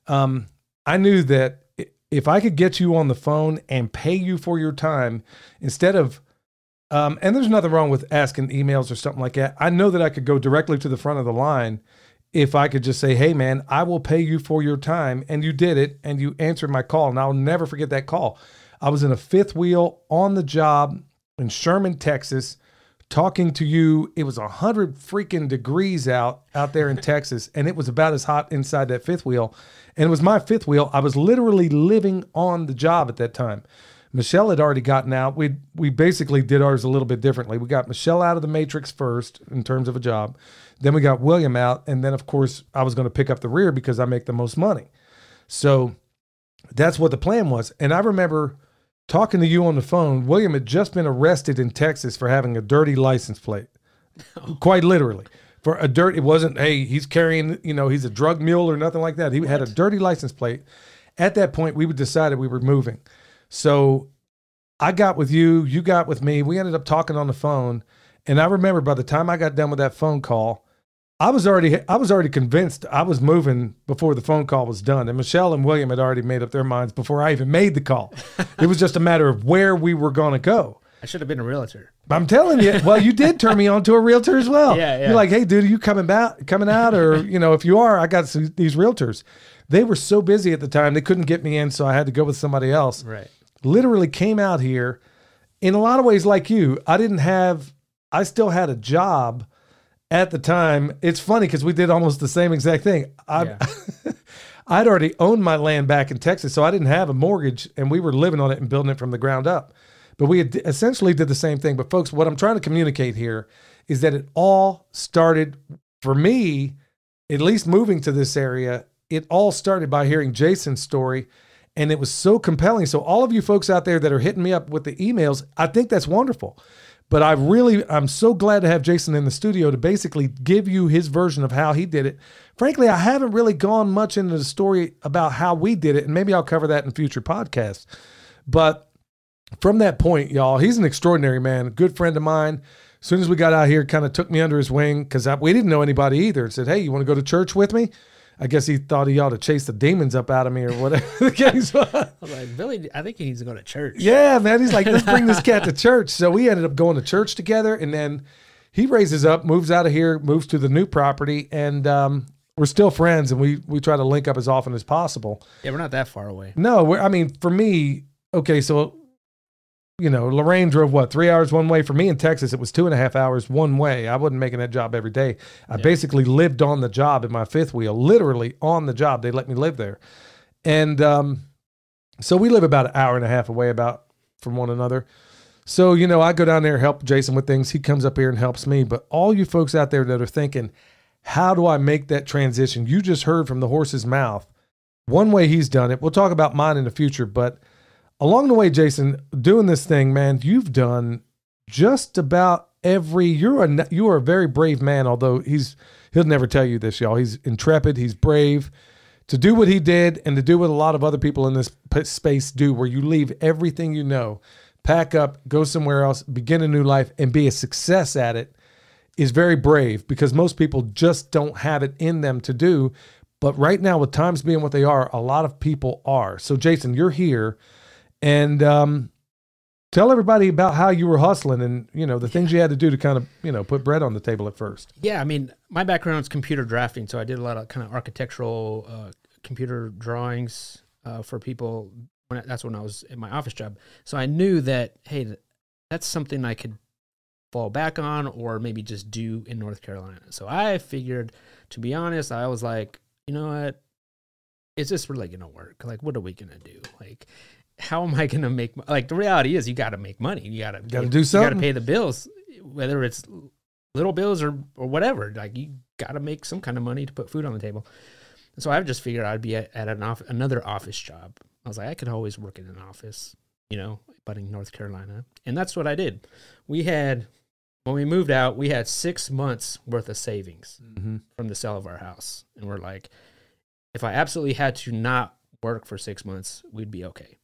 A: Um, I knew that if I could get you on the phone and pay you for your time instead of um, and there's nothing wrong with asking emails or something like that. I know that I could go directly to the front of the line if I could just say, "Hey, man, I will pay you for your time," and you did it, and you answered my call, and I'll never forget that call. I was in a fifth wheel on the job in Sherman, Texas, talking to you. It was a hundred freaking degrees out out there in (laughs) Texas, and it was about as hot inside that fifth wheel. And it was my fifth wheel. I was literally living on the job at that time. Michelle had already gotten out. We we basically did ours a little bit differently. We got Michelle out of the matrix first in terms of a job. Then we got William out, and then of course I was going to pick up the rear because I make the most money. So that's what the plan was. And I remember talking to you on the phone. William had just been arrested in Texas for having a dirty license plate, (laughs) quite literally. For a dirt, it wasn't. Hey, he's carrying. You know, he's a drug mule or nothing like that. He had a dirty license plate. At that point, we decided we were moving. So I got with you, you got with me. We ended up talking on the phone. And I remember by the time I got done with that phone call, I was already I was already convinced I was moving before the phone call was done. And Michelle and William had already made up their minds before I even made the call. (laughs) it was just a matter of where we were going to go.
E: I should have been a realtor.
A: I'm telling you, well, you did turn me on to a realtor as well.
E: Yeah, yeah.
A: You're like, hey, dude, are you coming back, coming out, or you know, if you are, I got some, these realtors. They were so busy at the time they couldn't get me in, so I had to go with somebody else
E: Right.
A: Literally came out here in a lot of ways like you i didn't have i still had a job at the time it's funny because we did almost the same exact thing I,
E: Yeah. (laughs)
A: i'd already owned my land back in texas so i didn't have a mortgage and we were living on it and building it from the ground up but we had essentially did the same thing but folks what i'm trying to communicate here is that it all started for me at least moving to this area, it all started by hearing Jason's story. And it was so compelling. So, all of you folks out there that are hitting me up with the emails, I think that's wonderful. But I really, I'm so glad to have Jason in the studio to basically give you his version of how he did it. Frankly, I haven't really gone much into the story about how we did it. And maybe I'll cover that in future podcasts. But from that point, y'all, he's an extraordinary man, a good friend of mine. As soon as we got out here, kind of took me under his wing because we didn't know anybody either. And said, "Hey, you want to go to church with me?" I guess he thought he ought to chase the demons up out of me or whatever (laughs) the case (laughs) was.
E: I was like, Billy, I think he needs to go to church.
A: Yeah, man. He's like, let's bring this (laughs) cat to church. So we ended up going to church together, and then he raises up, moves out of here, moves to the new property, and um, we're still friends, and we we try to link up as often as possible.
E: Yeah, we're not that far away.
A: No, we're, I mean, for me, okay, so you know, Lorraine drove what three hours one way. For me in Texas, it was two and a half hours one way. I wasn't making that job every day. I basically lived on the job in my fifth wheel, literally on the job. They let me live there, and um, so we live about an hour and a half away, about from one another. So you know, I go down there help Jason with things. He comes up here and helps me. But all you folks out there that are thinking, how do I make that transition? You just heard from the horse's mouth. One way he's done it. We'll talk about mine in the future, but along the way, Jason, doing this thing, man, you've done just about every. You're a you are a very brave man. Although he's he'll never tell you this, y'all. He's intrepid. He's brave to do what he did and to do what a lot of other people in this space do, where you leave everything you know, pack up, go somewhere else, begin a new life, and be a success at it. Is very brave because most people just don't have it in them to do. But right now, with times being what they are, a lot of people are. So, Jason, you're here and um, tell everybody about how you were hustling and you know the things you had to do to kind of you know put bread on the table at first.
E: Yeah, I mean, my background is computer drafting, so I did a lot of kind of architectural uh, computer drawings uh, for people. When I, that's when I was in my office job, so I knew that hey, that's something I could fall back on, or maybe just do in North Carolina. So I figured, to be honest, I was like, you know what, is this really gonna work? Like, what are we gonna do? Like, how am I gonna make? mo- Like, the reality is, you got to make money. You got to
A: Gotta
E: pay-
A: do
E: You got to pay the bills, whether it's little bills or or whatever. Like, you got to make some kind of money to put food on the table. So I just figured I'd be at, at an off, another office job. I was like, I could always work in an office, you know, but in North Carolina, and that's what I did. We had when we moved out, we had six months worth of savings
A: Mm-hmm.
E: from the sale of our house. And we're like, if I absolutely had to not work for six months, we'd be okay.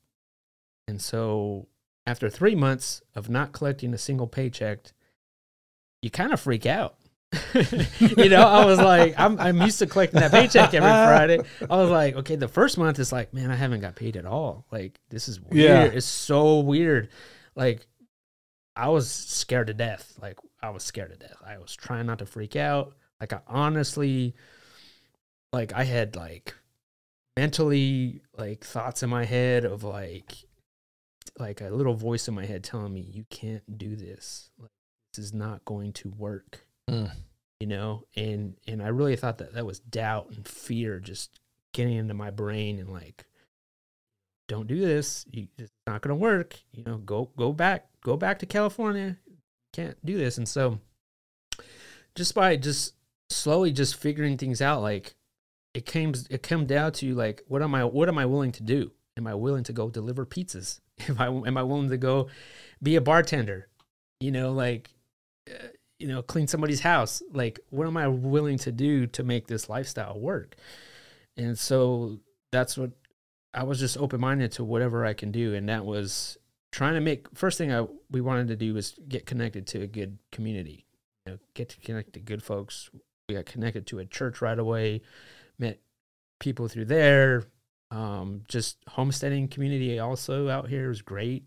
E: And so after three months of not collecting a single paycheck, you kind of freak out. (laughs) you know, I was like, I'm, I'm used to collecting that paycheck every (laughs) Friday. I was like, okay, the first month is like, man, I haven't got paid at all. Like, this is weird.
A: Yeah.
E: It's so weird. Like, I was scared to death. Like, I was scared to death. I was trying not to freak out. Like, I honestly, like, I had like mentally like thoughts in my head of like, like a little voice in my head telling me, you can't do this. Like, this is not going to work.
A: Mm.
E: you know? And and i really thought that that was doubt and fear just getting into my brain and like don't do this. You, it's not going to work. You know go go back go back to california. Can't do this. And so just by just slowly just figuring things out like it came it came down to like what am i what am i willing to do? Am i willing to go deliver pizzas (laughs) if i am i willing to go be a bartender? You know like uh, you know clean somebody's house. Like what am i willing to do to make this lifestyle work? And so that's what i was just open-minded to whatever i can do. And that was trying to make first thing i we wanted to do was get connected to a good community. You know, get to connect to good folks. We got connected to a church right away met people through there um, just homesteading community also out here was great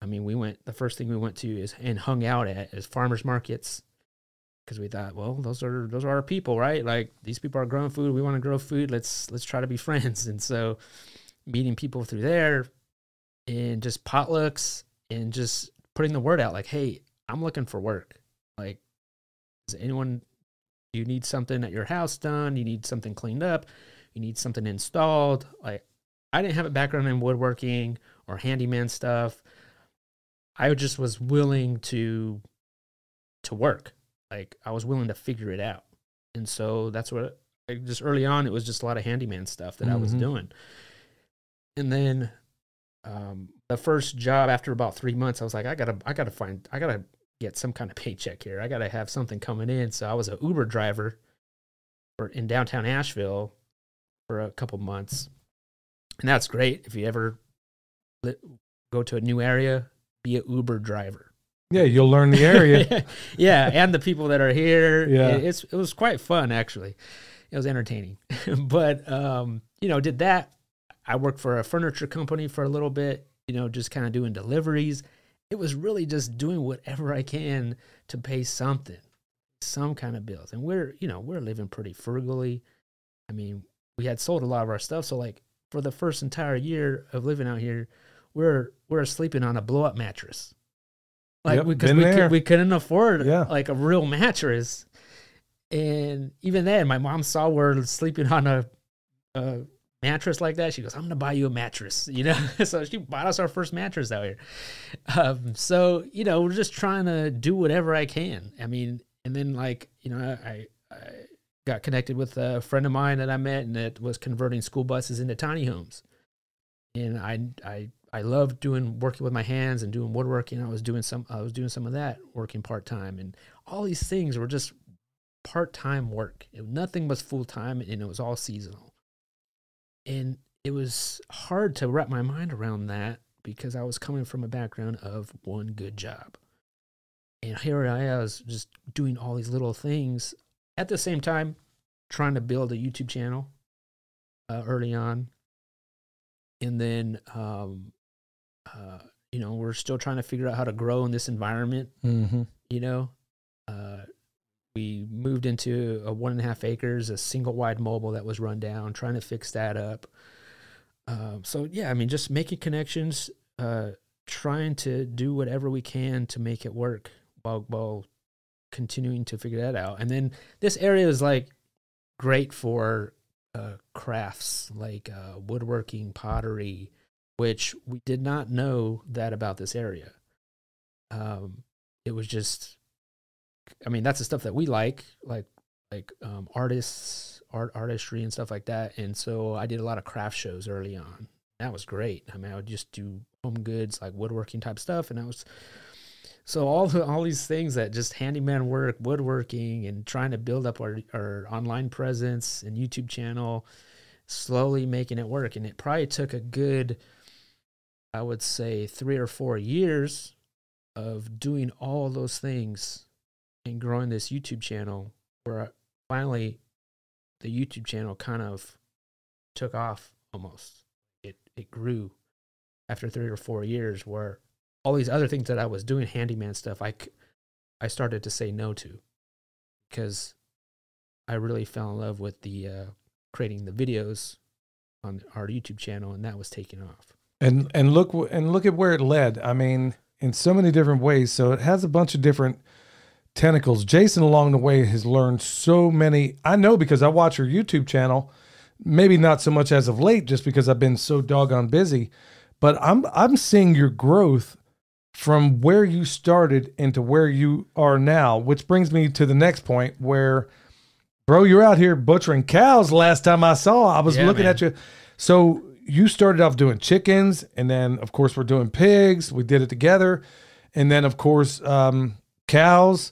E: I mean, we went. The first thing we went to is and hung out at is farmers markets because we thought, well, those are those are our people, right? Like these people are growing food. We want to grow food. Let's let's try to be (laughs) friends. And so, meeting people through there, and just potlucks, and just putting the word out, like, hey, I'm looking for work. Like, does anyone? You need something at your house done? You need something cleaned up? You need something installed? Like, I didn't have a background in woodworking or handyman stuff. I just was willing to to work. Like I was willing to figure it out. And so that's what like, just early on it was just a lot of handyman stuff that I was
A: Mhm.
E: doing. And then um the first job after about 3 months I was like I got to I got to find I got to get some kind of paycheck here. I got to have something coming in. So I was a Uber driver for in downtown Asheville for a couple months. And that's great if you ever go to a new area, be a Uber driver.
A: Yeah, you'll learn the area. (laughs)
E: yeah, and the people that are here.
A: Yeah.
E: It- it's it was quite fun actually. It was entertaining. (laughs) but um, you know, did that. I worked for a furniture company for a little bit, you know, just kind of doing deliveries. It was really just doing whatever I can to pay something, some kind of bills. And we're, you know, we're living pretty frugally. I mean, we had sold a lot of our stuff, so like for the first entire year of living out here, we're we're sleeping on a blow up mattress. Like
A: Yep,
E: because we, could, we couldn't afford
A: Yeah.
E: like a real mattress. And even then, my mom saw we're sleeping on a, a mattress like that. She goes, "I'm gonna buy you a mattress," (laughs) you know. so she bought us our first mattress out here. Um, so you know, we're just trying to do whatever I can. I mean, and then like you know, I, I got connected with a friend of mine that I met and that was converting school buses into tiny homes. And I I I loved doing working with my hands and doing woodworking. I was doing some I was doing some of that working part time and all these things were just part time work. It- nothing was full time and it was all seasonal. And it was hard to wrap my mind around that because I was coming from a background of one good job. And here I was just doing all these little things at the same time trying to build a YouTube channel uh, early on. And then, um, uh, you know, we're still trying to figure out how to grow in this environment.
A: Mm-hmm.
E: You know, uh, we moved into a one and a half acres, a single wide mobile that was run down, trying to fix that up. Um, so yeah, I mean, just making connections, uh, trying to do whatever we can to make it work while while continuing to figure that out. And then this area is like great for uh, crafts like uh, woodworking, pottery, which we did not know that about this area. Um, it was just, I mean, that's the stuff that we like, like like um, artists, art, artistry, and stuff like that. And so I did a lot of craft shows early on. That was great. I mean, I would just do home goods, like woodworking type stuff, and I was so all all these things that just handyman work, woodworking, and trying to build up our our online presence and YouTube channel, slowly making it work. And it probably took a good, I would say, three or four years of doing all those things and growing this YouTube channel, where finally the YouTube channel kind of took off almost. It it grew after three or four years, where all these other things that I was doing, handyman stuff, I, I started to say no to because I really fell in love with the uh, creating the videos on our YouTube channel, and that was taking off.
A: and and look and look at where it led. I mean, in so many different ways. So it has a bunch of different tentacles. Jason along the way has learned so many. I know because I watch your YouTube channel. Maybe not so much as of late, just because I've been so doggone busy. But I'm I'm seeing your growth from where you started into where you are now, which brings me to the next point where, bro, you're out here butchering cows. Last time I saw, I was
E: Yeah,
A: looking
E: man.
A: at you. So you started off doing chickens, and then of course we're doing pigs. We did it together, and then of course um, cows,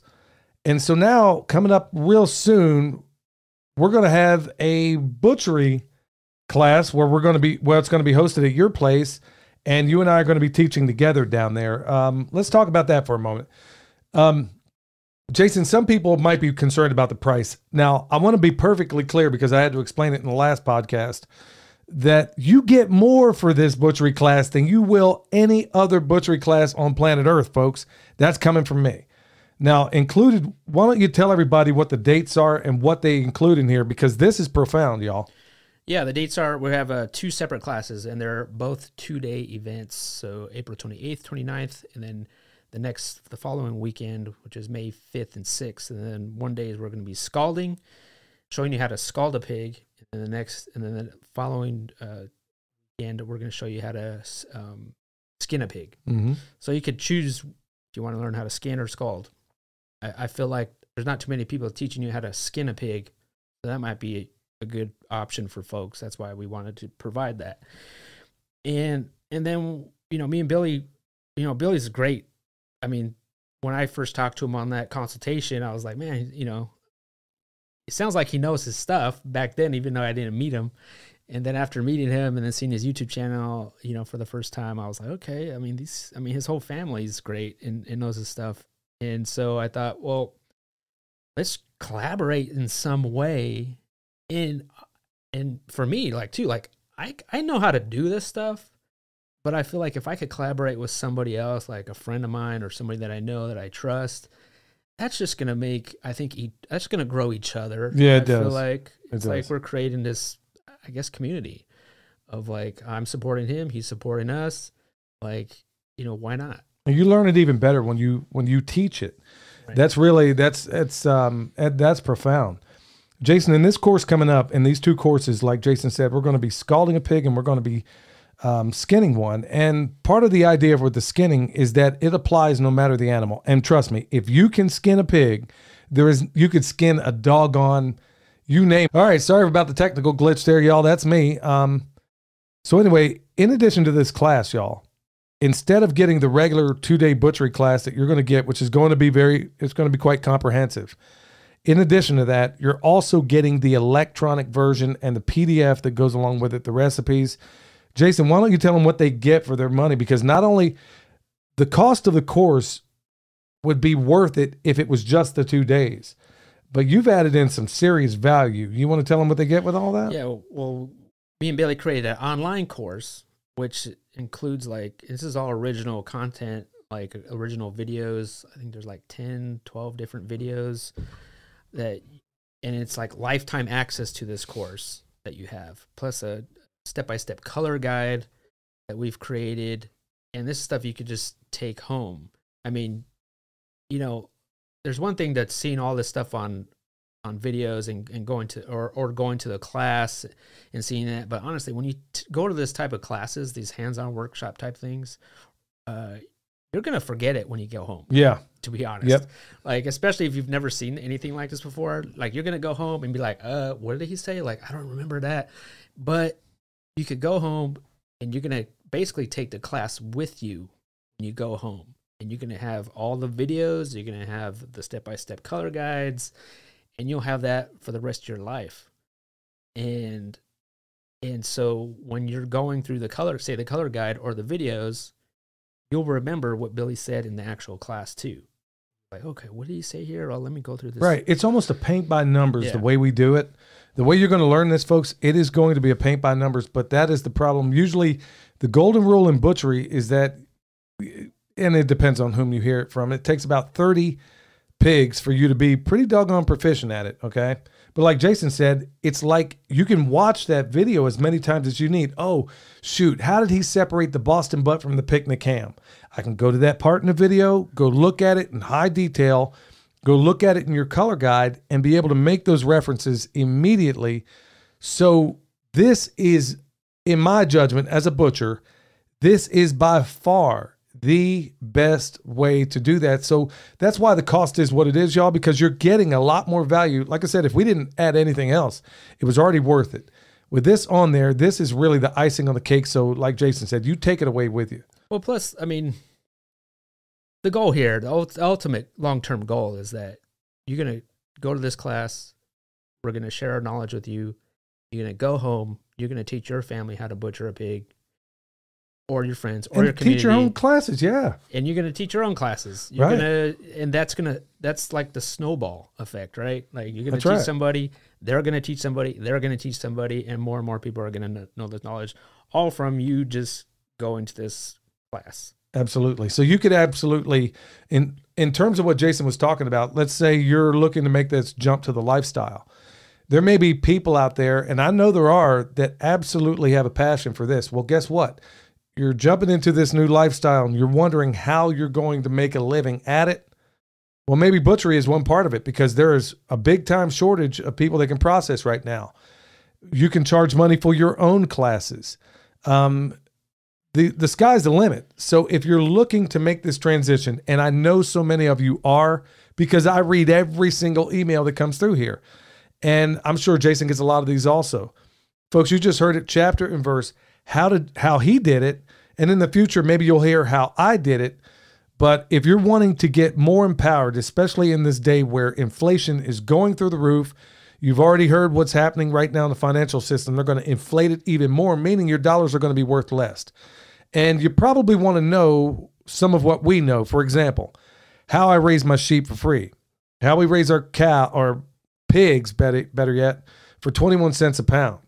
A: and so now coming up real soon, we're going to have a butchery class where we're going to be well, it's going to be hosted at your place, and you and I are going to be teaching together down there. Um, let's talk about that for a moment. Um, Jason, some people might be concerned about the price. Now, I want to be perfectly clear because I had to explain it in the last podcast that you get more for this butchery class than you will any other butchery class on planet Earth, folks. That's coming from me. Now, included, why don't you tell everybody what the dates are and what they include in here because this is profound, y'all.
E: Yeah, the dates are we have uh, two separate classes, and they're both two day events. So April 28th, 29th, and then the next, the following weekend, which is May 5th and 6th. And then one day is we're going to be scalding, showing you how to scald a pig. And then the next, and then the following uh, weekend, we're going to show you how to um, skin a pig.
A: Mm-hmm.
E: So you could choose if you want to learn how to skin or scald. I, I feel like there's not too many people teaching you how to skin a pig, so that might be a good option for folks. That's why we wanted to provide that. And and then you know me and Billy, you know Billy's great. I mean, when I first talked to him on that consultation, I was like, man, you know, it sounds like he knows his stuff back then, even though I didn't meet him. And then after meeting him and then seeing his YouTube channel, you know, for the first time, I was like, okay, I mean, these, I mean, his whole family's great and, and knows his stuff. And so I thought, well, let's collaborate in some way. And, and for me, like, too, like, I, I know how to do this stuff, but I feel like if I could collaborate with somebody else, like a friend of mine or somebody that I know that I trust, that's just gonna make I think e- that's gonna grow each other.
A: Yeah, it
E: I Feel
A: does.
E: like
A: It
E: it's like we're creating this, I guess, community of like I'm supporting him, he's supporting us, like you know why not?
A: And you learn it even better when you when you teach it.
E: Right.
A: That's really that's that's um that's profound. Jason, in this course coming up, in these two courses, like Jason said, we're going to be scalding a pig and we're going to be um, skinning one. And part of the idea with the skinning is that it applies no matter the animal. And trust me, if you can skin a pig, there is you could skin a doggone you name. All right, sorry about the technical glitch there, y'all. That's me. Um, so anyway, in addition to this class, y'all, instead of getting the regular two day butchery class that you're going to get, which is going to be very, it's going to be quite comprehensive. In addition to that, you're also getting the electronic version and the PDF that goes along with it, the recipes. Jason, why don't you tell them what they get for their money? Because not only the cost of the course would be worth it if it was just the two days, but you've added in some serious value. You want to tell them what they get with all that?
E: Yeah, well, me and Bailey created an online course which includes like this is all original content, like original videos. I think there's like 10, 12 different videos that and it's like lifetime access to this course that you have, plus a step-by-step color guide that we've created and this stuff you could just take home. I mean, you know, there's one thing that's seeing all this stuff on on videos and, and going to or, or going to the class and seeing that but honestly when you t- go to this type of classes these hands-on workshop type things uh, you're gonna forget it when you go home
A: Yeah.
E: To be honest.
A: Yep.
E: like especially if you've never seen anything like this before like you're gonna go home and be like uh what did he say? Like i don't remember that. But you could go home and you're gonna basically take the class with you when you go home. And you're gonna have all the videos you're gonna have the step-by-step color guides and you'll have that for the rest of your life. And and so when you're going through the color say the color guide or the videos you'll remember what billy said in the actual class too like okay what did he say here oh let me go through this
A: Right. It's almost a paint by numbers the way we do it. The way you're going to learn this, folks, it is going to be a paint by numbers, but that is the problem. Usually, the golden rule in butchery is that, and it depends on whom you hear it from, it takes about 30 pigs for you to be pretty doggone proficient at it. Okay. But like Jason said, it's like you can watch that video as many times as you need. Oh, shoot. How did he separate the Boston butt from the picnic ham? I can go to that part in the video, go look at it in high detail, go look at it in your color guide, and be able to make those references immediately. So, this is, in my judgment as a butcher, this is by far the best way to do that. So that's why the cost is what it is, y'all, because you're getting a lot more value. Like I said, if we didn't add anything else, it was already worth it. With this on there, this is really the icing on the cake. So, like Jason said, you take it away with you.
E: Well, plus, I mean, the goal here, the ultimate long term goal is that you're going to go to this class. We're going to share our knowledge with you. You're going to go home. You're going to teach your family how to butcher a pig or your friends or your community.
A: teach your own classes. Yeah.
E: and you're going to teach your own classes. You're
A: Right.
E: going to, and that's going to, that's like the snowball effect, right? Like you're going to
A: That's
E: teach
A: right.
E: somebody, they're going to teach somebody, they're going to teach somebody, and more and more people are going to know this knowledge, all from you just going to this class.
A: Absolutely. So you could absolutely in in terms of what Jason was talking about, let's say you're looking to make this jump to the lifestyle. There may be people out there and I know there are that absolutely have a passion for this. Well, guess what? You're jumping into this new lifestyle and you're wondering how you're going to make a living at it. Well, maybe butchery is one part of it because there is a big time shortage of people that can process right now. You can charge money for your own classes. Um, the the sky's the limit. So if you're looking to make this transition, and I know so many of you are, because I read every single email that comes through here, and I'm sure Jason gets a lot of these also. Folks, you just heard it chapter and verse how did how he did it, and in the future maybe you'll hear how I did it. But if you're wanting to get more empowered, especially in this day where inflation is going through the roof, you've already heard what's happening right now in the financial system. They're going to inflate it even more, meaning your dollars are going to be worth less. And you probably want to know some of what we know. For example, how I raise my sheep for free, how we raise our cow or pigs, better, better yet, for 21 cents a pound,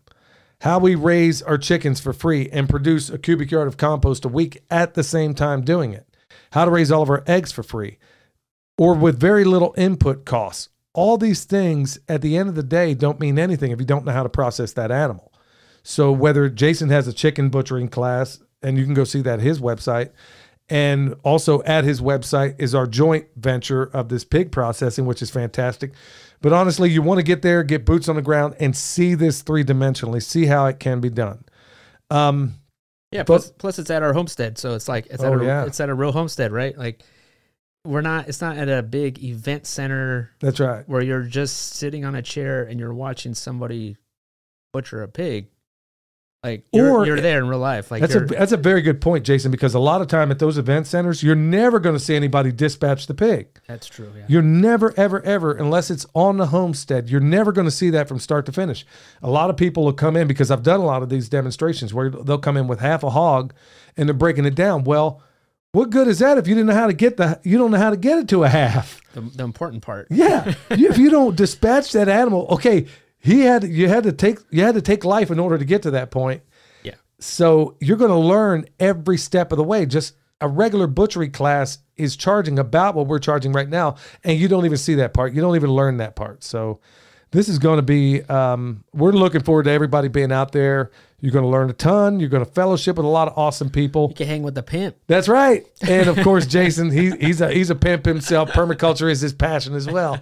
A: how we raise our chickens for free and produce a cubic yard of compost a week at the same time doing it, how to raise all of our eggs for free or with very little input costs. All these things at the end of the day don't mean anything if you don't know how to process that animal. So whether Jason has a chicken butchering class, and you can go see that at his website. And also at his website is our joint venture of this pig processing, which is fantastic. But honestly, you want to get there, get boots on the ground, and see this three dimensionally, see how it can be done. Um,
E: Yeah. Plus, plus it's at our homestead, so it's like it's at
A: Oh,
E: a
A: yeah.
E: it's at a real homestead, right? Like we're not. It's not at a big event center
A: that's right.
E: where you're just sitting on a chair and you're watching somebody butcher a pig. Like you're,
A: Or-
E: you're there in real life. Like
A: That's a that's a very good point, Jason. Because a lot of time at those event centers, you're never going to see anybody dispatch the pig.
E: that's true. Yeah.
A: You're never, ever, ever, unless it's on the homestead, you're never going to see that from start to finish. A lot of people will come in because I've done a lot of these demonstrations where they'll come in with half a hog and they're breaking it down. Well, what good is that if you didn't know how to get the you don't know how to get it to a half?
E: The, the important part.
A: Yeah, (laughs) if you don't dispatch that animal, okay, he had you had to take you had to take life in order to get to that point.
E: Yeah.
A: So you're going to learn every step of the way. Just a regular butchery class is charging about what we're charging right now, and you don't even see that part. You don't even learn that part. So this is going to be. Um, we're looking forward to everybody being out there. You're going to learn a ton. You're going to fellowship with a lot of awesome people.
E: You can hang with the pimp.
A: That's right. And of course, Jason, he, he's a he's a pimp himself. Permaculture is his passion as well.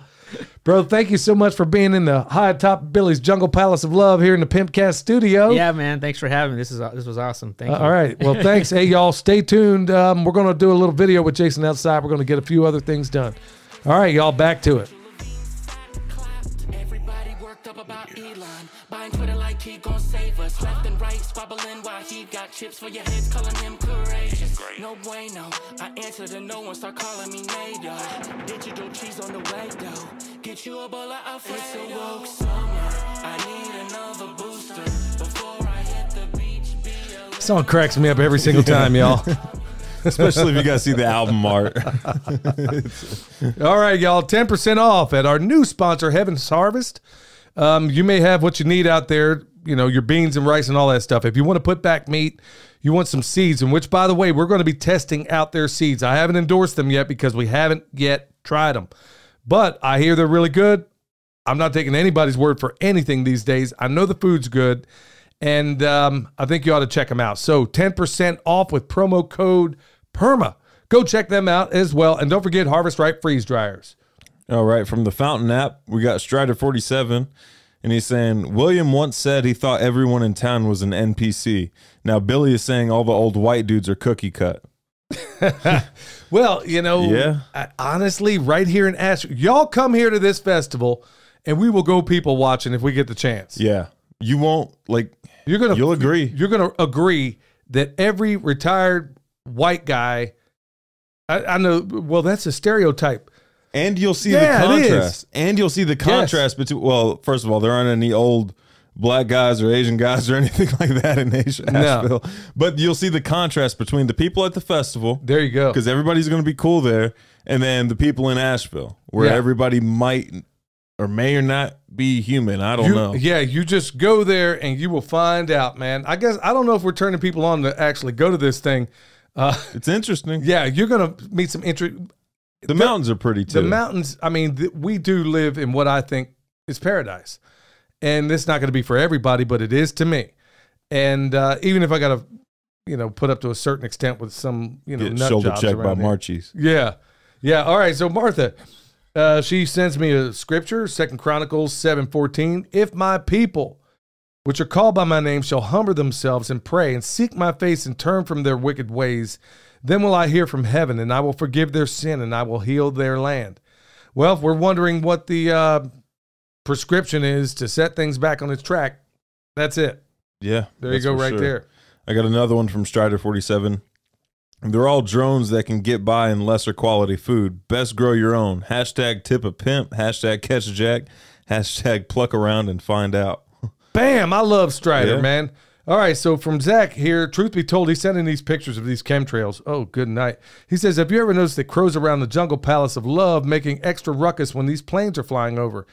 A: Bro, thank you so much for being in the high top Billy's Jungle Palace of Love here in the Pimpcast studio.
E: Yeah, man. Thanks for having me. This is this was awesome. Thank
A: Uh,
E: you.
A: all right. Well, (laughs) thanks. hey, y'all, stay tuned. Um, we're going to do a little video with Jason outside. We're going to get a few other things done. All right, y'all, back to it.
D: Everybody worked up about Elon. Buying Twitter like he gon' save us. Left and right, squabbling while he got chips for your heads, calling him courageous. No bueno. I answer to no one, start calling me NATO. Digital cheese on the way, though. Get you a bowl of Alfredo. It's a woke summer. I need another booster before I hit the beach. Be
A: Song cracks me up every single time, y'all. (laughs)
B: Especially if you guys see the album art. (laughs)
A: All right, y'all, 10% off at our new sponsor, Heaven's Harvest. Um, you may have what you need out there, you know, your beans and rice and all that stuff. If you want to put back meat, you want some seeds, and which, by the way, we're going to be testing out their seeds. I haven't endorsed them yet because we haven't yet tried them, but I hear they're really good. I'm not taking anybody's word for anything these days. I know the food's good, and um, I think you ought to check them out. So 10% off with promo code PERMA. Go check them out as well. And don't forget Harvest Right freeze dryers.
B: All right, from the Fountain app, we got Strider 47, and he's saying William once said he thought everyone in town was an NPC. Now Billy is saying all the old white dudes are cookie cut. (laughs)
A: Well, you know,
B: Yeah.
A: I- honestly, right here in Ash, y'all come here to this festival, and we will go people watching if we get the chance.
B: Yeah, you won't like.
A: You're gonna
B: You'll agree.
A: You're gonna agree that every retired white guy, I, I know. Well, that's a stereotype.
B: And you'll see
A: Yeah,
B: the contrast. And you'll see the contrast between. Well, first of all, there aren't any old black guys or Asian guys or (laughs) anything like that in Asia,
A: No.
B: Asheville. But you'll see the contrast between the people at the festival,
A: There you go.
B: because everybody's going to be cool there, and then the people in Asheville, where
A: Yeah.
B: everybody might or may or not be human. I don't
A: You-
B: know.
A: Yeah, you just go there and you will find out, man. I guess I don't know if we're turning people on to actually go to this thing. Uh,
B: It's interesting. (laughs)
A: yeah, you're gonna meet some interest.
B: The mountains are pretty too.
A: The mountains, I mean, th- we do live in what I think is paradise. And it's not going to be for everybody, but it is to me. And uh, even if I got to, you know, put up to a certain extent with some, you know,
B: Get
A: nut
B: shoulder
A: jobs
B: checked by. Marchies.
A: Yeah. Yeah. All right. So Martha, uh, she sends me a scripture, Second Chronicles 7:14. If my people, which are called by my name, shall humble themselves and pray and seek my face and turn from their wicked ways, then will I hear from heaven and I will forgive their sin and I will heal their land. Well, if we're wondering what the uh, prescription is to set things back on its track, that's it.
B: Yeah,
A: There you go, right
B: sure.
A: there.
B: I got another one from Strider 47. They're all drones that can get by in lesser quality food. Best grow your own. Hashtag tip a pimp. Hashtag catch a jack. Hashtag pluck around and find out. (laughs)
A: Bam! I love Strider,
B: Yeah.
A: man. All right, so from Zach here, truth be told, he's sending these pictures of these chemtrails. Oh, good night. He says, Have you ever noticed that crows around the jungle palace of love making extra ruckus when these planes are flying over?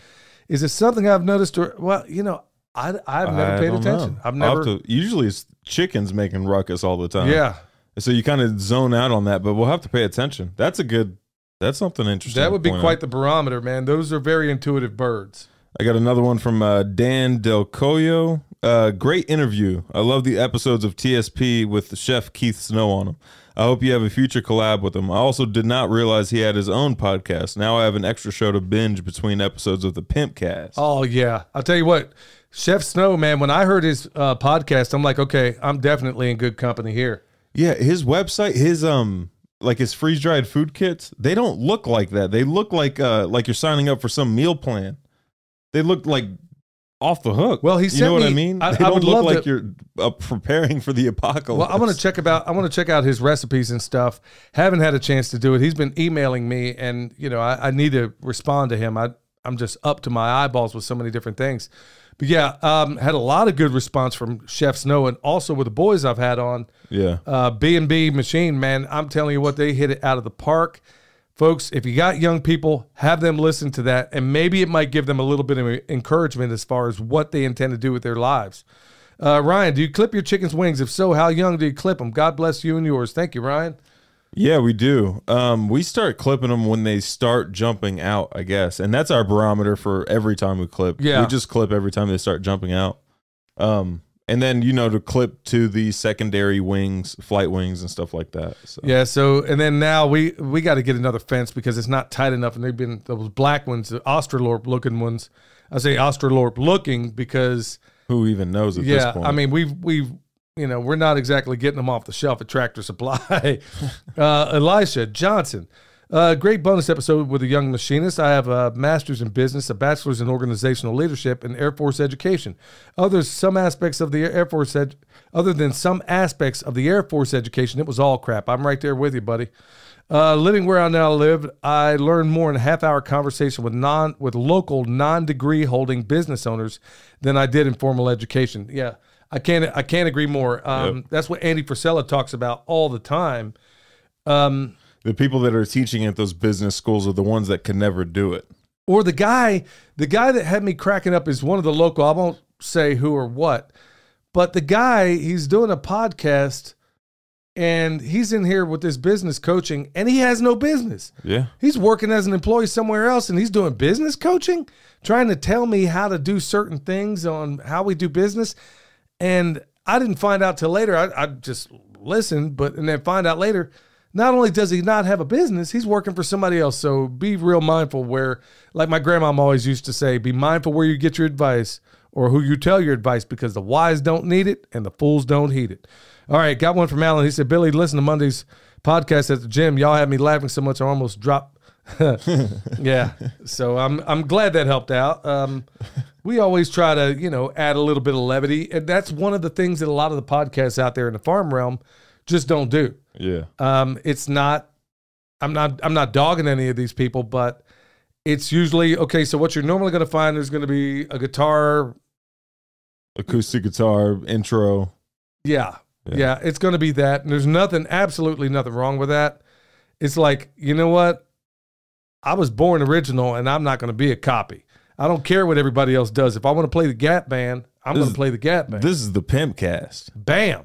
A: Is it something I've noticed? Or, well, you know, I, I've never
B: I
A: paid attention.
B: know.
A: I've never.
B: to- usually it's chickens making ruckus all the time.
A: yeah,
B: So you kind of zone out on that, but we'll have to pay attention. That's a good, that's something interesting.
A: that would be quite
B: out.
A: the barometer, man. Those are very intuitive birds.
B: I got another one from uh, Dan Del Coyo. Uh, great interview. I love the episodes of TSP with Chef Keith Snow on them. I hope you have a future collab with him. I also did not realize he had his own podcast. Now I have an extra show to binge between episodes of the Pimp Cast.
A: Oh yeah, I'll tell you what, Chef Snow, man. When I heard his uh, podcast, I'm like, okay, I'm definitely in good company here.
B: Yeah, his website, his um like his freeze dried food kits, they don't look like that. They look like uh like you're signing up for some meal plan. They look like off the hook.
A: Well, he
B: you
A: sent
B: know what I mean?
A: I-
B: they
A: I
B: don't
A: would
B: look like
A: to-
B: you're uh, preparing for the apocalypse.
A: Well, I want to check about. I want to check out his recipes and stuff. Haven't had a chance to do it. He's been emailing me, and you know, I, I need to respond to him. I I'm just up to my eyeballs with so many different things. But yeah, um, had a lot of good response from Chef Snow, and also with the boys I've had on.
B: Yeah.
A: Uh, B and B Machine, man, I'm telling you what, they hit it out of the park, folks. If you got young people, have them listen to that, and maybe it might give them a little bit of encouragement as far as what they intend to do with their lives. Uh, Ryan, do you clip your chicken's wings? If so, how young do you clip them? God bless you and yours. Thank you, Ryan.
B: Yeah, we do. Um, we start clipping them when they start jumping out, I guess, and that's our barometer for every time we clip.
A: Yeah.
B: we just clip every time they start jumping out. Um, and then you know to clip to the secondary wings, flight wings, and stuff like that. So
A: Yeah. So, and then now we we got to get another fence because it's not tight enough, and they've been those black ones, the Australorp looking ones. I say Australorp looking because
B: who even knows at this
A: yeah,
B: point?
A: I mean we've we've you know we're not exactly getting them off the shelf at Tractor Supply. (laughs) uh, Elisha Johnson. Uh, great bonus episode with a young machinist. I have a master's in business, a bachelor's in organizational leadership, and Air Force education. Others, some aspects of the Air Force, ed- other than some aspects of the Air Force education, it was all crap. I'm right there with you, buddy. Uh, living where I now live, I learned more in a half-hour conversation with non with local non-degree holding business owners than I did in formal education. Yeah, I can't I can't agree more. Um, That's what Andy Frisella talks about all the time.
B: The people that are teaching at those business schools are the ones that can never do it.
A: Or the guy, the guy that had me cracking up is one of the local. I won't say who or what, but the guy he's doing a podcast, and he's in here with this business coaching, and he has no business.
B: Yeah,
A: He's working as an employee somewhere else and he's doing business coaching, trying to tell me how to do certain things on how we do business. And I didn't find out till later. I, I just listened, but and then find out later. Not only does he not have a business, he's working for somebody else. So be real mindful where, like my grandmom always used to say, be mindful where you get your advice or who you tell your advice because the wise don't need it and the fools don't heed it. All right, got one from Alan. He said, Billy, listen to Monday's podcast at the gym. Y'all had me laughing so much I almost dropped. (laughs) yeah. So I'm I'm glad that helped out. Um, we always try to, you know, add a little bit of levity. And that's one of the things that a lot of the podcasts out there in the farm realm just don't do.
B: yeah,
A: Um, it's not I'm not I'm not dogging any of these people, but it's usually okay, so what you're normally gonna find is gonna be a guitar,
B: acoustic guitar intro.
A: Yeah.
B: Yeah.
A: Yeah, it's going to be that. And there's nothing, absolutely nothing wrong with that. It's like, you know what? I was born original and I'm not going to be a copy. I don't care what everybody else does. If I want to play the Gap band, I'm going to play the Gap band.
B: This is the pimp cast.
A: Bam.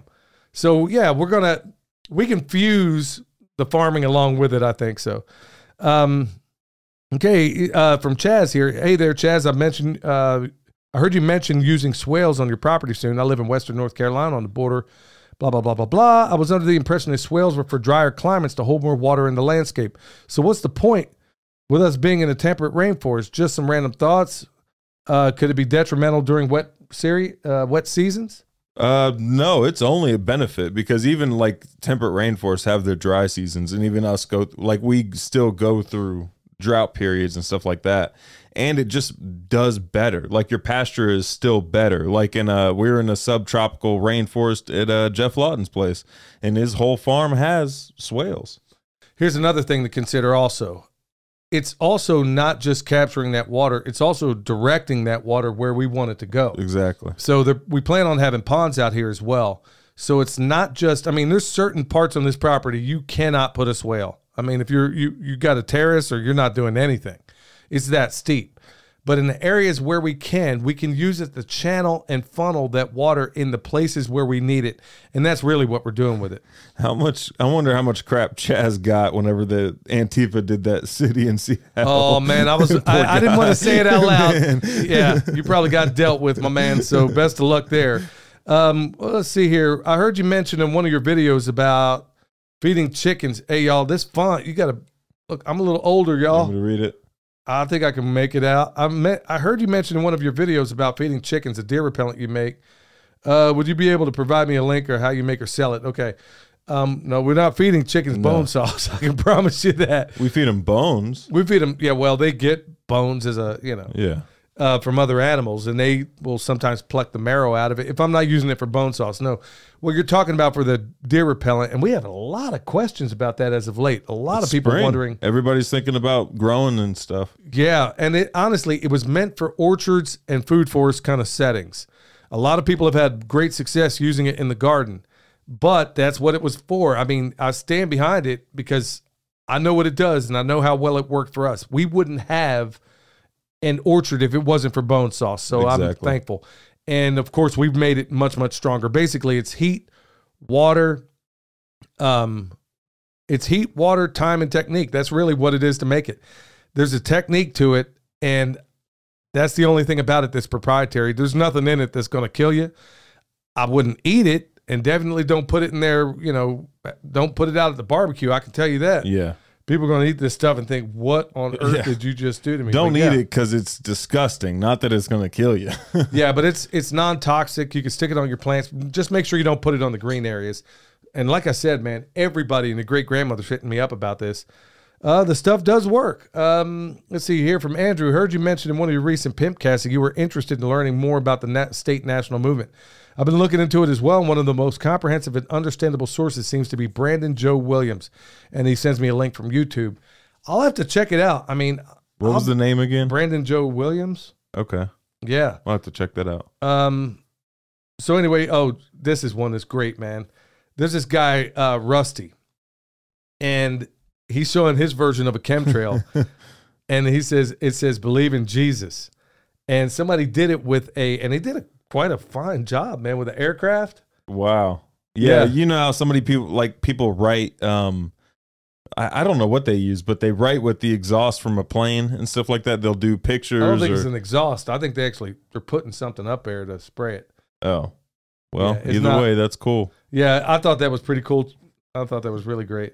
A: So, yeah, we're to, we can fuse the farming along with it. I think so. Um, okay. Uh, from Chaz here. Hey there, Chaz. I mentioned, uh, I heard you mention using swales on your property soon. I live in Western North Carolina on the border blah blah blah blah blah. I was under the impression that swales were for drier climates to hold more water in the landscape. So what's the point with us being in a temperate rainforest? Just some random thoughts. Uh, could it be detrimental during wet seri- uh, wet seasons?
B: Uh, no, it's only a benefit because even like temperate rainforests have their dry seasons, and even us go like we still go through drought periods and stuff like that, and it just does better. Like your pasture is still better. Like in a we're in a subtropical rainforest at uh, Geoff Lawton's place, and his whole farm has swales.
A: Here's another thing to consider also. It's also not just capturing that water, it's also directing that water where we want it to go.
B: Exactly.
A: So there, we plan on having ponds out here as well. So it's not just. I mean, there's certain parts on this property you cannot put a swale. I mean, if you're you you got a terrace or you're not doing anything, it's that steep. But in the areas where we can, we can use it to channel and funnel that water in the places where we need it. And that's really what we're doing with it.
B: How much? I wonder how much crap Chaz got whenever the Antifa did that city in Seattle.
A: Oh man, I was (laughs) I, I didn't want to say it out loud. (laughs) Yeah, you probably got dealt with, my man. So best of luck there. Um, well, let's see here. I heard you mention in one of your videos about feeding chickens. Hey y'all, this font you got to look. I'm a little older, y'all.
B: me read it?
A: I think I can make it out. I met, I heard you mention in one of your videos about feeding chickens a deer repellent you make. Uh, would you be able to provide me a link or how you make or sell it? Okay. Um, no, we're not feeding chickens bone sauce. (laughs) I can promise you that.
B: We feed them bones.
A: We feed them. Yeah, well, they get bones as a you know
B: Yeah.
A: Uh, from other animals, and they will sometimes pluck the marrow out of it. If I'm not using it for bone sauce, no. Well, you're talking about for the deer repellent, and we have a lot of questions about that as of late. A lot of people
B: Spring.
A: wondering.
B: Everybody's thinking about growing and stuff.
A: Yeah, and it honestly, it was meant for orchards and food forest kind of settings. A lot of people have had great success using it in the garden, but that's what it was for. I mean, I stand behind it because I know what it does and I know how well it worked for us. We wouldn't have an orchard if it wasn't for bone sauce. So I'm thankful. And of course, we've made it much much stronger. Basically, it's heat, water, um, it's heat, water, time, and technique. That's really what it is to make it. There's a technique to it, and that's the only thing about it that's proprietary. There's nothing in it that's going to kill you. I wouldn't eat it, and definitely don't put it in there. You know, don't put it out at the barbecue. I can tell you that.
B: Yeah.
A: People are going to eat this stuff and think, "What on earth
B: Yeah.
A: did you just do to me?"
B: Don't eat
A: yeah.
B: it because it's disgusting. Not that it's going to kill you. (laughs)
A: yeah, but it's it's non-toxic. You can stick it on your plants. Just make sure you don't put it on the green areas. And like I said, man, everybody and the great grandmother's hitting me up about this. Uh, the stuff does work. Um, let's see here from Andrew. Heard you mention in one of your recent pimpcasts that you were interested in learning more about the na- state national movement. I've been looking into it as well. One of the most comprehensive and understandable sources seems to be Brandon Joe Williams, and he sends me a link from YouTube. I'll have to check it out. I mean,
B: what was the name again?
A: Brandon Joe Williams.
B: Okay.
A: Yeah.
B: I'll have to check that out.
A: Um. So anyway, oh, this is one that's great, man. There's this guy, uh, Rusty, and he's showing his version of a chemtrail, (laughs) and he says it says believe in Jesus, and somebody did it with a, and they did a quite a fine job, man, with an aircraft.
B: Wow. Yeah,
A: Yeah.
B: you know how so many people like people write um I, I don't know what they use, but they write with the exhaust from a plane and stuff like that. They'll do pictures
A: I don't think
B: or
A: it's an exhaust. I think they actually they're putting something up there to spray it.
B: Oh. Well,
A: Yeah,
B: either
A: not-
B: way, that's cool.
A: Yeah, I thought that was pretty cool. I thought that was really great.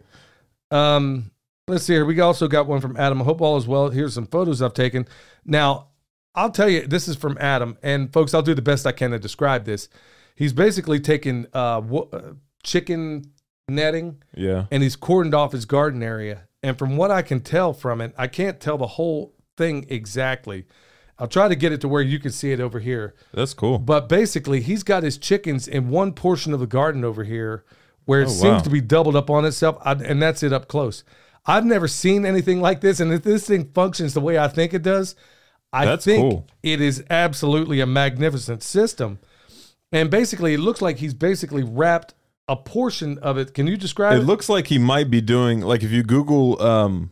A: Um, let's see here. We also got one from Adam. I hope all is well. Here's some photos I've taken. Now, I'll tell you, this is from Adam, and folks, I'll do the best I can to describe this. He's basically taken uh, wo- uh, chicken netting
B: Yeah.
A: and he's cordoned off his garden area. And from what I can tell from it, I can't tell the whole thing exactly. I'll try to get it to where you can see it over here.
B: That's cool.
A: But basically, he's got his chickens in one portion of the garden over here where it
B: Oh,
A: seems
B: wow.
A: to be doubled up on itself, I, and that's it up close. I've never seen anything like this, and if this thing functions the way I think it does, I
B: That's
A: think
B: cool.
A: it is absolutely a magnificent system. And basically, it looks like he's basically wrapped a portion of it. Can you describe
B: It
A: it?
B: looks like he might be doing like if you Google um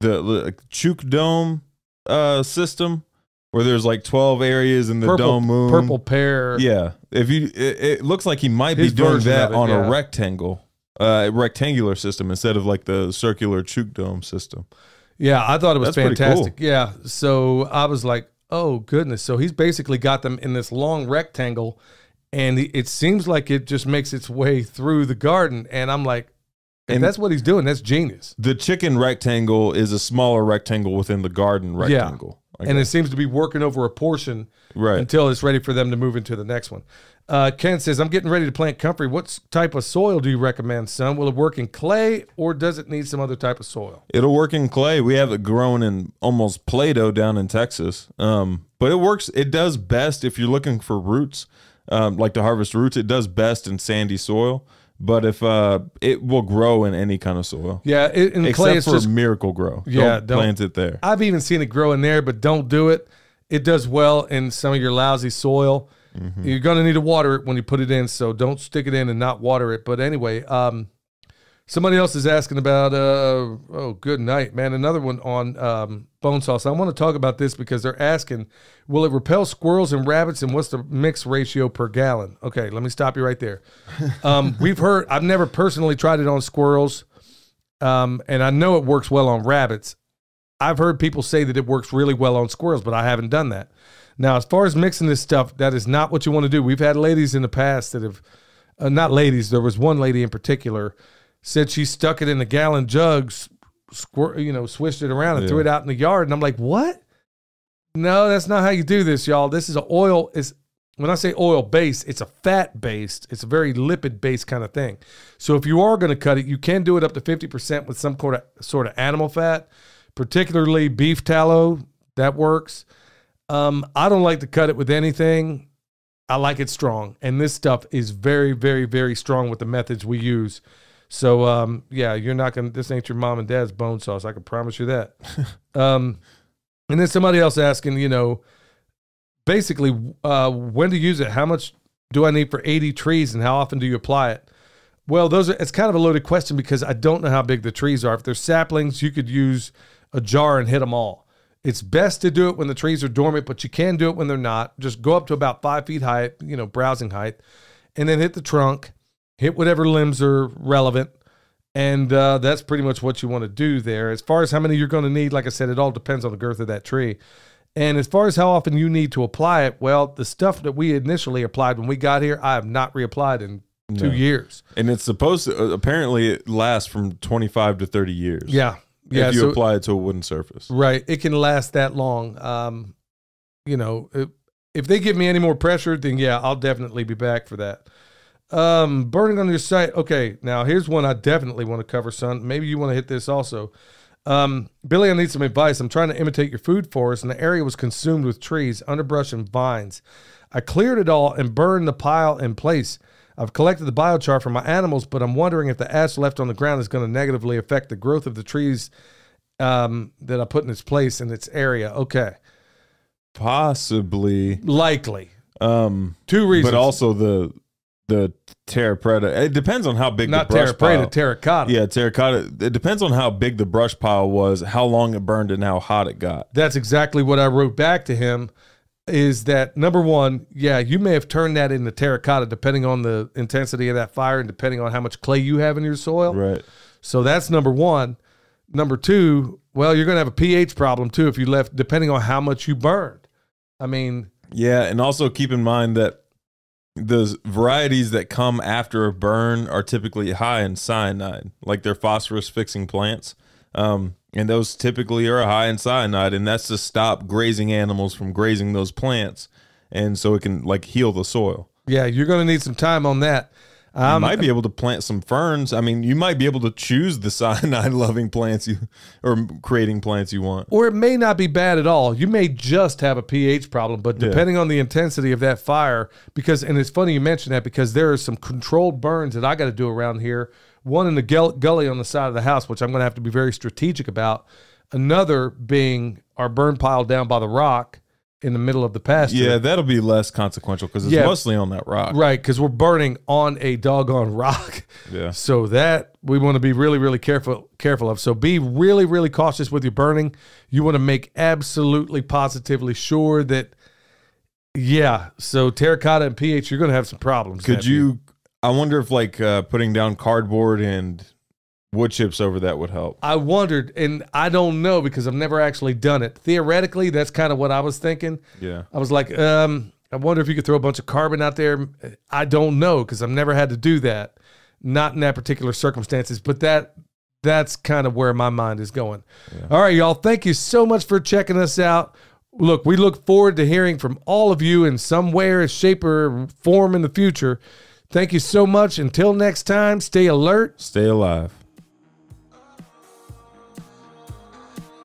B: the like, Chook Dome uh system where there's like twelve areas in the
A: purple,
B: dome moon.
A: purple pear.
B: Yeah, if you, it, it looks like he might
A: His
B: be doing that
A: it,
B: on
A: yeah.
B: a rectangle, uh, rectangular system instead of like the circular Chook Dome system.
A: Yeah, I thought it was
B: That's
A: fantastic.
B: cool.
A: Yeah. So I was like, oh, goodness. So he's basically got them in this long rectangle, and it seems like it just makes its way through the garden. And I'm like,
B: And-
A: that's what he's doing, that's genius.
B: The chicken rectangle is a smaller rectangle within the garden rectangle. I
A: And it seems to be working over a portion
B: right.
A: until it's ready for them to move into the next one. Uh, Ken says, I'm getting ready to plant comfrey. What type of soil do you recommend, son? Will it work in clay or does it need some other type of soil?
B: It'll work in clay. We have it grown in almost Play-Doh down in Texas. Um, but it works. It does best if you're looking for roots, um, like to harvest roots. It does best in sandy soil. But if uh, it will grow in any kind of soil,
A: Yeah, it, in
B: except
A: clay, it's
B: for
A: just
B: Miracle-Gro.
A: Yeah,
B: don't,
A: don't-
B: plant it there.
A: I've even seen it grow in there, but don't do it. It does well in some of your lousy soil.
B: Mm-hmm.
A: You're going to need to water it when you put it in, so don't stick it in and not water it. But anyway, um, Somebody else is asking about. Uh, oh, good night, man. Another one on um, bone sauce. I want to talk about this because they're asking, will it repel squirrels and rabbits, and what's the mix ratio per gallon? Okay, let me stop you right there. (laughs) Um, we've heard. I've never personally tried it on squirrels, um, and I know it works well on rabbits. I've heard people say that it works really well on squirrels, but I haven't done that. Now, as far as mixing this stuff, that is not what you want to do. We've had ladies in the past that have, uh, not ladies. There was one lady in particular said she stuck it in a gallon jugs, squirt, you know, swished it around and threw it out in the yard. And I'm like, what? No, that's not how you do this, y'all. This is an oil. Is when I say oil based, it's a fat based. It's a very lipid based kind of thing. So if you are going to cut it, you can do it up to 50% with some sort of sort of animal fat, particularly beef tallow. That works. Um, I don't like to cut it with anything. I like it strong, and this stuff is very, very, very strong with the methods we use. So, um, yeah, you're not gonna. This ain't your mom and dad's bone sauce. I can promise you that. (laughs) um, and then somebody else asking, you know, basically, uh, when to use it? How much do I need for 80 trees, and how often do you apply it? Well, those are. It's kind of a loaded question because I don't know how big the trees are. If they're saplings, you could use a jar and hit them all. It's best to do it when the trees are dormant, but you can do it when they're not. Just go up to about five feet height, you know, browsing height, and then hit the trunk, hit whatever limbs are relevant, and uh, that's pretty much what you want to do there. As far as how many you're going to need, like I said, it all depends on the girth of that tree. And as far as how often you need to apply it, well, the stuff that we initially applied when we got here, I have not reapplied in two
B: No.
A: years.
B: And it's supposed to, uh, apparently, it lasts from 25 to 30 years.
A: Yeah. Yeah.
B: If you
A: so-
B: apply it to a wooden surface.
A: Right. It can last that long. Um, you know, if, if they give me any more pressure, then yeah, I'll definitely be back for that. Um, burning on your site. Okay, now here's one I definitely want to cover, son. Maybe you want to hit this also. Um, Billy, I need some advice. I'm trying to imitate your food forest, and the area was consumed with trees, underbrush, and vines. I cleared it all and burned the pile in place. I've collected the biochar for my animals, but I'm wondering if the ash left on the ground is going to negatively affect the growth of the trees um, that I put in its place in its area. Okay,
B: Possibly.
A: likely.
B: Um,
A: Two reasons.
B: but also the the terra preta. It depends on how big
A: not
B: the brush
A: terra preta,
B: pile.
A: terracotta.
B: yeah, terracotta. It depends on how big the brush pile was, how long it burned, and how hot it got.
A: That's exactly what I wrote back to him. Is that number one? Yeah, you may have turned that into terracotta depending on the intensity of that fire and depending on how much clay you have in your soil.
B: Right.
A: So that's number one. Number two, well, you're going to have a pH problem too if you left, depending on how much you burned. I mean,
B: Yeah, and also keep in mind that the varieties that come after a burn are typically high in cyanide, like they're phosphorus fixing plants. Um, and those typically are high in cyanide, and that's to stop grazing animals from grazing those plants, and so it can like heal the soil.
A: yeah, you're going to need some time on that.
B: You
A: Um,
B: might be able to plant some ferns. I mean, you might be able to choose the (laughs) cyanide loving plants you or creating plants you want.
A: or it may not be bad at all. You may just have a pH problem, but
B: Yeah.
A: depending on the intensity of that fire, because and it's funny you mentioned that because there are some controlled burns that I got to do around here. One in the gully on the side of the house, which I'm going to have to be very strategic about. Another being our burn pile down by the rock in the middle of the pasture.
B: Yeah, that'll be less consequential because it's
A: Yeah.
B: mostly on that rock.
A: Right, because we're burning on a doggone (laughs) rock.
B: Yeah.
A: So that we want to be really, really careful careful of. So be really, really cautious with your burning. You want to make absolutely positively sure that yeah. So terracotta and pH, you're gonna have some problems.
B: Could you? I wonder if like uh, putting down cardboard and wood chips over that would help.
A: I wondered, and I don't know because I've never actually done it. Theoretically, that's kind of what I was thinking.
B: Yeah.
A: I was like, um, I wonder if you could throw a bunch of carbon out there. I don't know because I've never had to do that, not in that particular circumstances. But that that's kind of where my mind is going. All right, y'all. Thank you so much for checking us out. Look, we look forward to hearing from all of you in some way or shape or form in the future. Thank you so much. Until next time, stay alert.
B: Stay alive.